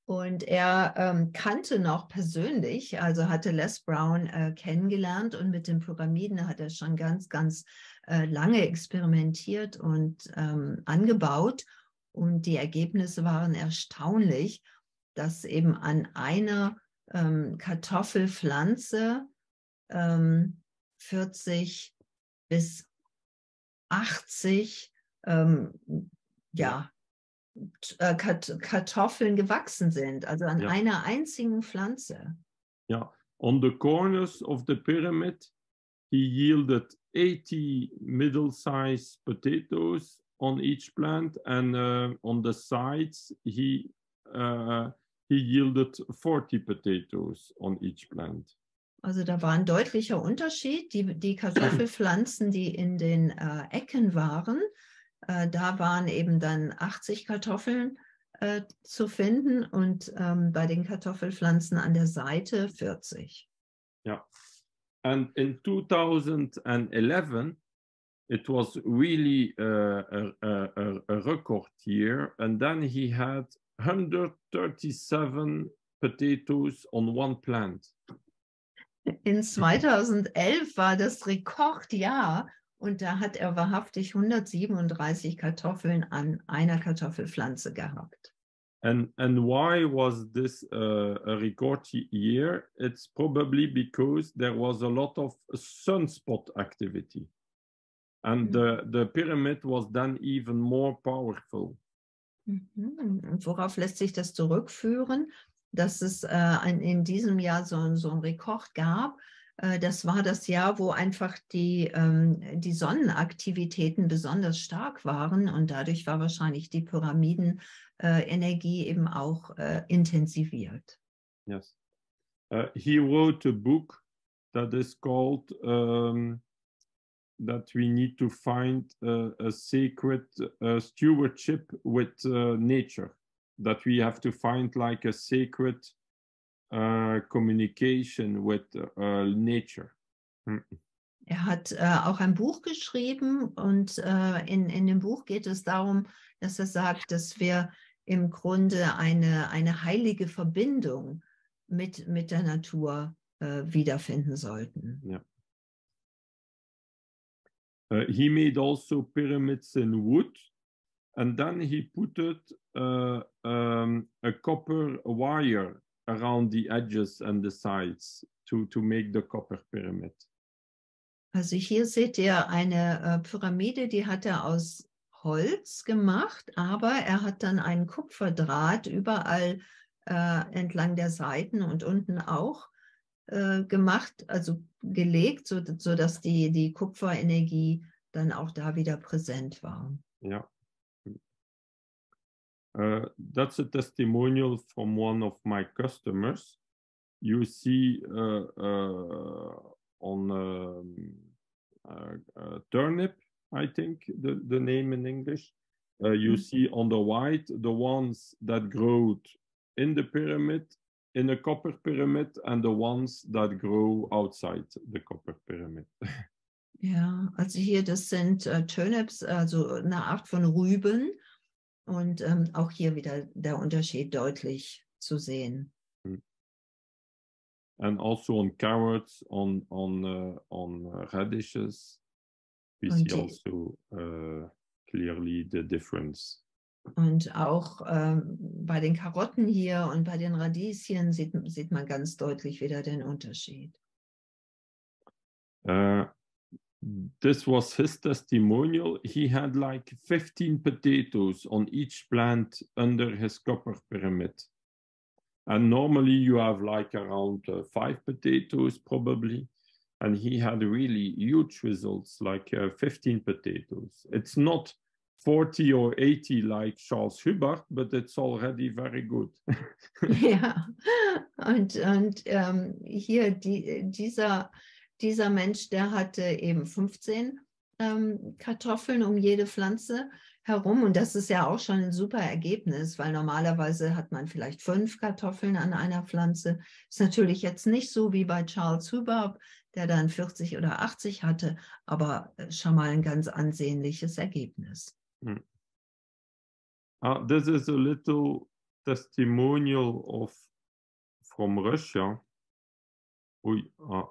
und er ähm, kannte noch persönlich, also hatte Les Brown äh, kennengelernt und mit den Pyramiden hat er schon ganz, ganz äh, lange experimentiert und ähm, angebaut. Und die Ergebnisse waren erstaunlich, dass eben an einer ähm, Kartoffelpflanze ähm, 40 bis 80 ähm, ja, äh, Kartoffeln gewachsen sind, also an ja. einer einzigen Pflanze. Ja, on the corners of the pyramid, he yielded 80 middle-sized potatoes on each plant, and uh, on the sides he uh, he yielded 40 potatoes on each plant. Also da war ein deutlicher Unterschied. Die, die Kartoffelpflanzen, die in den äh, Ecken waren, äh, da waren eben dann 80 Kartoffeln äh, zu finden und ähm, bei den Kartoffelpflanzen an der Seite 40. Ja. And in 2011 it was really a, a, a, a, record year. And then he had 137 potatoes on one plant. In 2011 war das Rekordjahr und da hat er wahrhaftig 137 Kartoffeln an einer Kartoffelpflanze gehabt. And, and why was this uh, a record year? It's probably because there was a lot of sunspot activity. And the, the pyramid was then even more powerful. Mhm. Und worauf lässt sich das zurückführen? Dass es äh, ein, in diesem Jahr so, so einen Rekord gab. Äh, das war das Jahr, wo einfach die, ähm, die Sonnenaktivitäten besonders stark waren und dadurch war wahrscheinlich die Pyramidenenergie äh, eben auch äh, intensiviert. Yes. Uh, he wrote a book that is called um, that we need to find uh, a sacred uh, stewardship with uh, nature, that we have to find like a sacred uh, communication with uh, nature. Mm. Er hat äh, auch ein Buch geschrieben und äh, in, in dem Buch geht es darum, dass er sagt, dass wir im Grunde eine, eine heilige Verbindung mit, mit der Natur äh, wiederfinden sollten. Ja. Uh, he made also pyramids in wood, and then he put uh, um, a copper wire around the edges and the sides to, to make the copper pyramid. Also hier seht ihr eine äh, Pyramide, die hat er aus Holz gemacht, aber er hat dann einen Kupferdraht überall äh, entlang der Seiten und unten auch äh, gemacht, also gelegt, so, so dass die, die Kupferenergie dann auch da wieder präsent war. Ja. Uh, that's a testimonial from one of my customers. You see uh, uh, on um, turnip, I think the, the name in English. Uh, you mm -hmm. see on the white the ones that grow in the pyramid in a copper pyramid and the ones that grow outside the copper pyramid. Ja, also hier, das sind äh, Turnips, also eine Art von Rüben. Und ähm, auch hier wieder der Unterschied deutlich zu sehen. Hm. And also on carrots, on, on, uh, on radishes, we see also uh, clearly the difference. Und auch ähm, bei den Karotten hier und bei den Radieschen sieht, sieht man ganz deutlich wieder den Unterschied. Uh, this was his testimonial. He had like 15 potatoes on each plant under his copper pyramid. And normally you have like around uh, five potatoes probably. And he had really huge results, like uh, 15 potatoes. It's not 40 or 80 like Charles Hubert, but it's already very good. ja, und, und ähm, hier die, dieser, dieser Mensch, der hatte eben 15 ähm, Kartoffeln um jede Pflanze herum. Und das ist ja auch schon ein super Ergebnis, weil normalerweise hat man vielleicht fünf Kartoffeln an einer Pflanze. Ist natürlich jetzt nicht so wie bei Charles Hubbard, der dann 40 oder 80 hatte, aber äh, schon mal ein ganz ansehnliches Ergebnis. Mm. Uh, this is a little testimonial of from Russia. We, uh,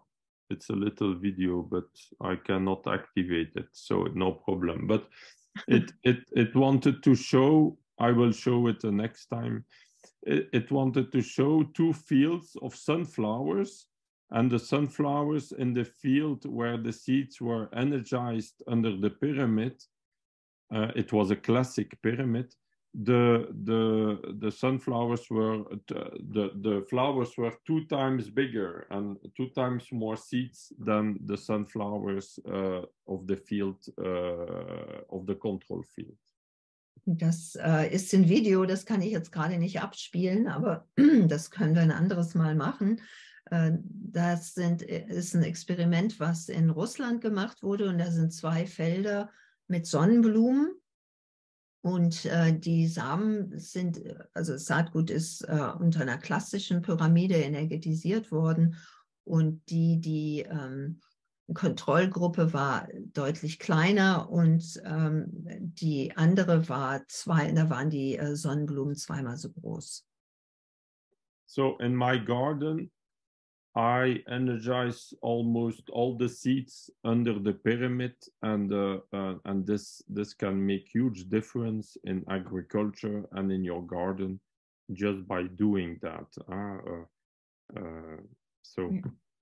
it's a little video, but I cannot activate it, so no problem. But it it it wanted to show. I will show it the next time. It, it wanted to show two fields of sunflowers and the sunflowers in the field where the seeds were energized under the pyramid uh, it was a classic pyramid. The the the sunflowers were the the flowers were two times bigger and two times more seeds than the sunflowers uh, of the field uh, of the control field. Das äh, ist ein Video, das kann ich jetzt gerade nicht abspielen, aber das können wir ein anderes Mal machen. Äh, das sind, ist ein Experiment, was in Russland gemacht wurde und da sind zwei Felder mit Sonnenblumen. Und äh, die Samen sind, also das Saatgut ist äh, unter einer klassischen Pyramide energetisiert worden. Und die, die ähm, Kontrollgruppe war deutlich kleiner und ähm, die andere war zwei, da waren die äh, Sonnenblumen zweimal so groß. So in my garden, I energize almost all the seats under the pyramid, and uh, uh, and this this can make huge difference in agriculture and in your garden just by doing that. Uh, uh so.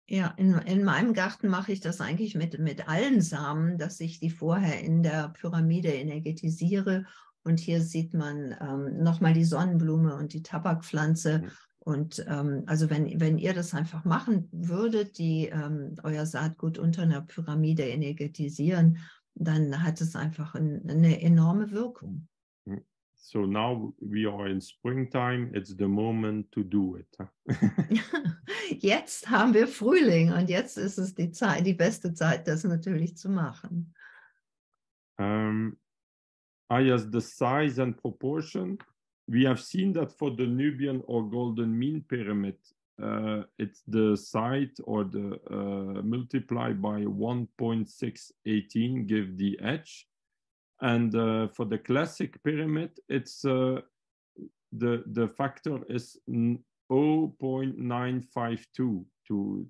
Ja, in, in meinem Garten mache ich das eigentlich mit, mit allen Samen, dass ich die vorher in der Pyramide energetisiere. Und hier sieht man ähm, nochmal die Sonnenblume und die Tabakpflanze. Mhm. Und ähm, also wenn, wenn ihr das einfach machen würdet, die ähm, euer Saatgut unter einer Pyramide energetisieren, dann hat es einfach ein, eine enorme Wirkung. Hm. So now we are in springtime, it's the moment to do it. jetzt haben wir Frühling und jetzt ist es die Zeit, die beste Zeit, das natürlich zu machen. Um, ah yes, the size and proportion we have seen that for the Nubian or golden mean pyramid, uh, it's the site or the uh, multiply by 1.618 give the edge. And uh, for the classic pyramid, it's uh, the, the factor is 0.952 to,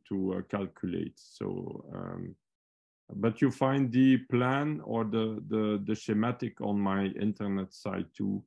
to uh, calculate. So, um, but you find the plan or the, the, the schematic on my internet site too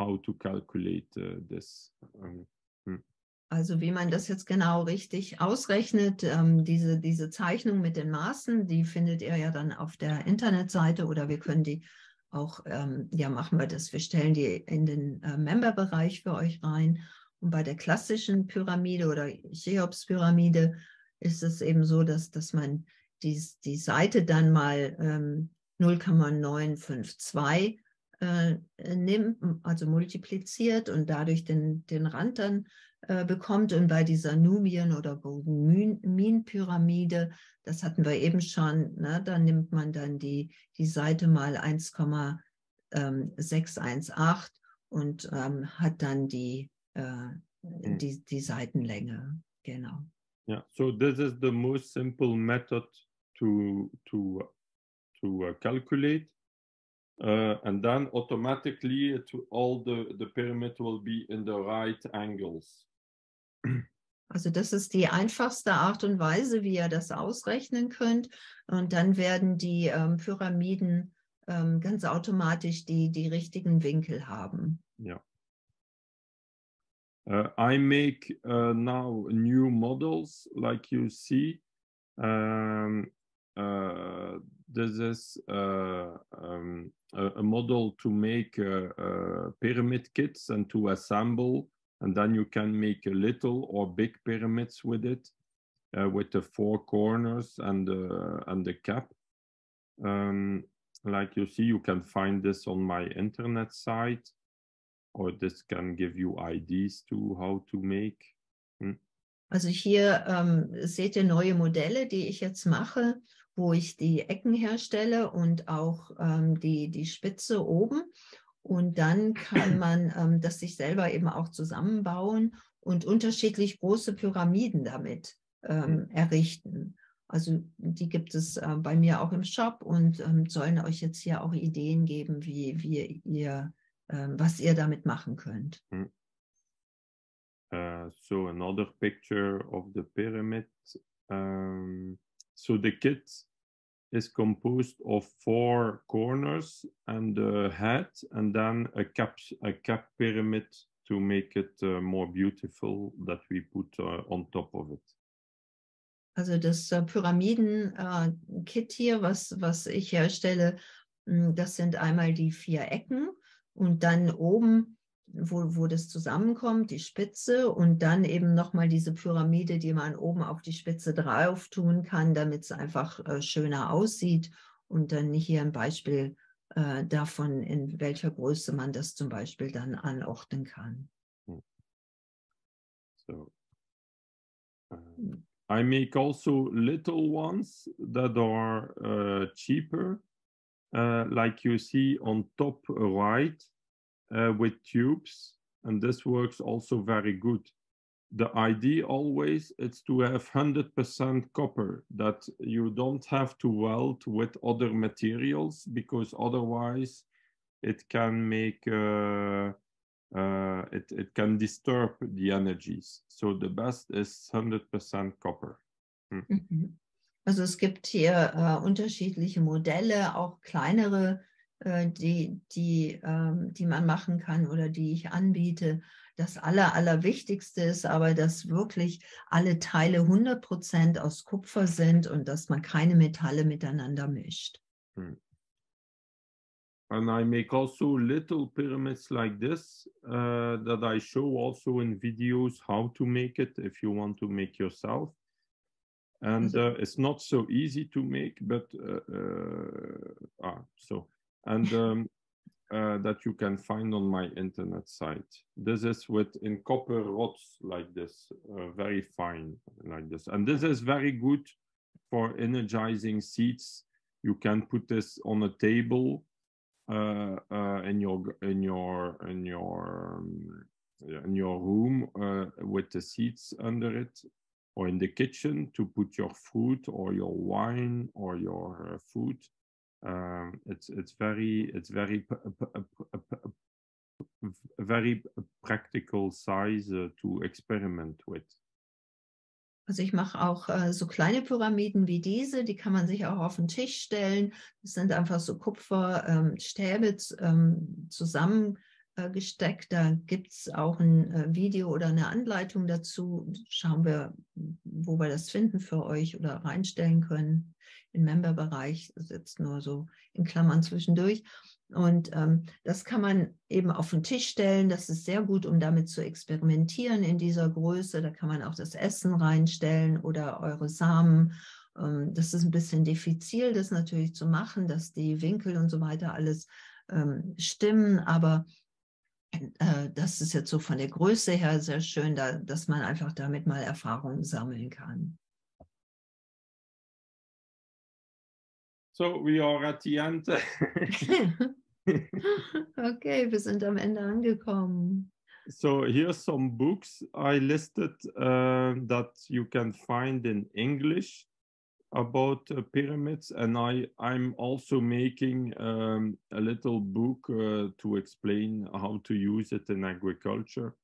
how to calculate this. Um, hm. Also wie man das jetzt genau richtig ausrechnet, ähm, diese, diese Zeichnung mit den Maßen, die findet ihr ja dann auf der Internetseite oder wir können die auch, ähm, ja machen wir das, wir stellen die in den äh, Member-Bereich für euch rein. Und bei der klassischen Pyramide oder Cheops-Pyramide ist es eben so, dass, dass man die, die Seite dann mal ähm, 0,952 äh, nimmt, also multipliziert und dadurch den, den Rand dann äh, bekommt. Und bei dieser Numien- oder Golden Mean-Pyramide, das hatten wir eben schon, ne, da nimmt man dann die, die Seite mal 1,618 ähm, und ähm, hat dann die, äh, hm. die, die Seitenlänge. Genau. Yeah, so this is the most simple method to, to, to uh, calculate. Uh, and then automatically it, all the, the pyramid will be in the right angles. Also das ist die einfachste Art und Weise, wie ihr das ausrechnen könnt. Und dann werden die ähm, Pyramiden ähm, ganz automatisch die, die richtigen Winkel haben. Ja. Uh, I make uh, now new models like you see. Um, uh, this is uh, um, a, a, model to make uh, uh, pyramid kits and to assemble, and then you can make a little or big pyramids with it, uh, with the four corners and the and the cap. Um, like you see, you can find this on my internet site, or this can give you ideas to how to make. Hmm. Also hier ähm, seht ihr neue Modelle, die ich jetzt mache, wo ich die Ecken herstelle und auch ähm, die, die Spitze oben. Und dann kann man ähm, das sich selber eben auch zusammenbauen und unterschiedlich große Pyramiden damit ähm, errichten. Also die gibt es äh, bei mir auch im Shop und ähm, sollen euch jetzt hier auch Ideen geben, wie, wie ihr, ähm, was ihr damit machen könnt. Mhm. Uh, so another picture of the pyramid. Um, so the kit is composed of four corners and a head, and then a cap a cap pyramid to make it uh, more beautiful that we put uh, on top of it. Also das äh, Pyramiden-Kit äh, hier, was, was ich herstelle, hm, das sind einmal die vier Ecken und dann oben wo, wo das zusammenkommt, die Spitze und dann eben nochmal diese Pyramide, die man oben auf die Spitze drauf tun kann, damit es einfach äh, schöner aussieht. Und dann hier ein Beispiel äh, davon, in welcher Größe man das zum Beispiel dann anordnen kann. Hm. So. Uh, I make also little ones that are uh, cheaper, uh, like you see on top right. Uh, with tubes, and this works also very good. The idea always is to have 100% copper, that you don't have to weld with other materials because otherwise it can make uh, uh, it, it can disturb the energies. So the best is 100% copper. Mhm. Also es gibt hier äh, unterschiedliche Modelle, auch kleinere die, die, ähm, die man machen kann oder die ich anbiete. Das Aller, Allerwichtigste ist aber, dass wirklich alle Teile 100% aus Kupfer sind und dass man keine Metalle miteinander mischt. Hmm. And I make also little pyramids like this uh, that I show also in videos how to make it if you want to make yourself. And uh, it's not so easy to make, but uh, uh ah, so and um, uh, that you can find on my internet site. This is with in copper rods like this, uh, very fine like this. And this is very good for energizing seats. You can put this on a table uh, uh in your in your in your um, in your room uh, with the seats under it, or in the kitchen to put your fruit or your wine or your uh, food um, it's it's very it's very very practical size uh, to experiment with. Also ich mache auch äh, so kleine Pyramiden wie diese, die kann man sich auch auf den Tisch stellen. Das sind einfach so Kupferstäbe ähm, zusammen äh, gesteckt. Da gibt es auch ein äh, Video oder eine Anleitung dazu. Schauen wir, wo wir das finden für euch oder reinstellen können. Im Member-Bereich sitzt nur so in Klammern zwischendurch. Und ähm, das kann man eben auf den Tisch stellen. Das ist sehr gut, um damit zu experimentieren in dieser Größe. Da kann man auch das Essen reinstellen oder eure Samen. Ähm, das ist ein bisschen diffizil, das natürlich zu machen, dass die Winkel und so weiter alles ähm, stimmen. Aber äh, das ist jetzt so von der Größe her sehr schön, da, dass man einfach damit mal Erfahrungen sammeln kann. So, we are at the end. okay, wir sind am Ende angekommen. So here's some books I listed uh, that you can find in English about uh, pyramids and I, I'm also making um, a little book uh, to explain how to use it in agriculture.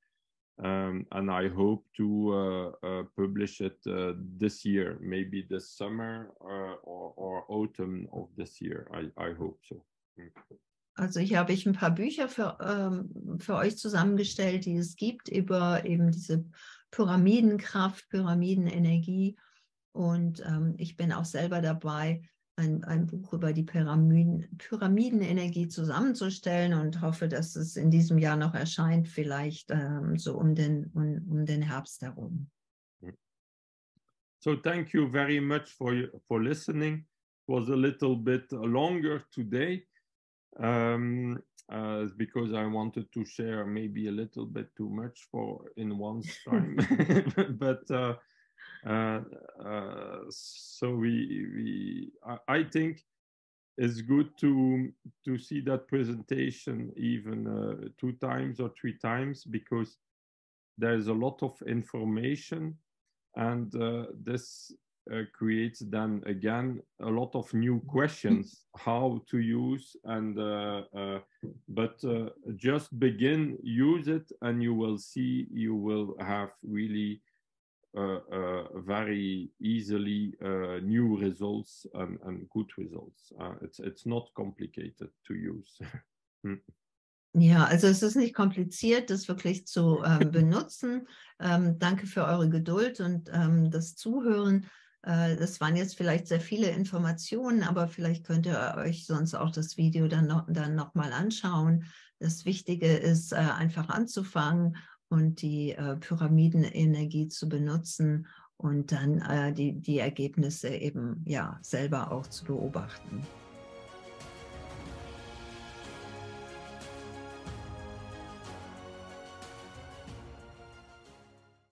Um, and I hope to uh, uh publish it uh, this year, maybe this summer uh, or, or, autumn of this year. I, I hope so. Mm. Also hier habe ich ein paar Bücher für, ähm, für euch zusammengestellt, die es gibt über eben diese Pyramidenkraft, Pyramidenenergie Und ähm, ich bin auch selber dabei, ein, ein Buch über die Pyramiden, Pyramidenenergie zusammenzustellen und hoffe, dass es in diesem Jahr noch erscheint, vielleicht ähm, so um den, um, um den Herbst herum. So thank you very much for, for listening. It was a little bit longer today um, uh, because I wanted to share maybe a little bit too much for in one's time, but uh, so we we I, I, think it's good to to see that presentation even uh, two times or three times because there's a lot of information and uh, this uh, creates then again a lot of new questions how to use and uh, uh but uh, just begin use it and you will see you will have really uh, very easily new results and, and good results it's it's not complicated to use hmm. Ja, also es ist nicht kompliziert, das wirklich zu ähm, benutzen. Ähm, danke für eure Geduld und ähm, das Zuhören. Äh, das waren jetzt vielleicht sehr viele Informationen, aber vielleicht könnt ihr euch sonst auch das Video dann noch, dann noch mal anschauen. Das Wichtige ist, äh, einfach anzufangen und die äh, Pyramidenenergie zu benutzen und dann äh, die, die Ergebnisse eben ja selber auch zu beobachten.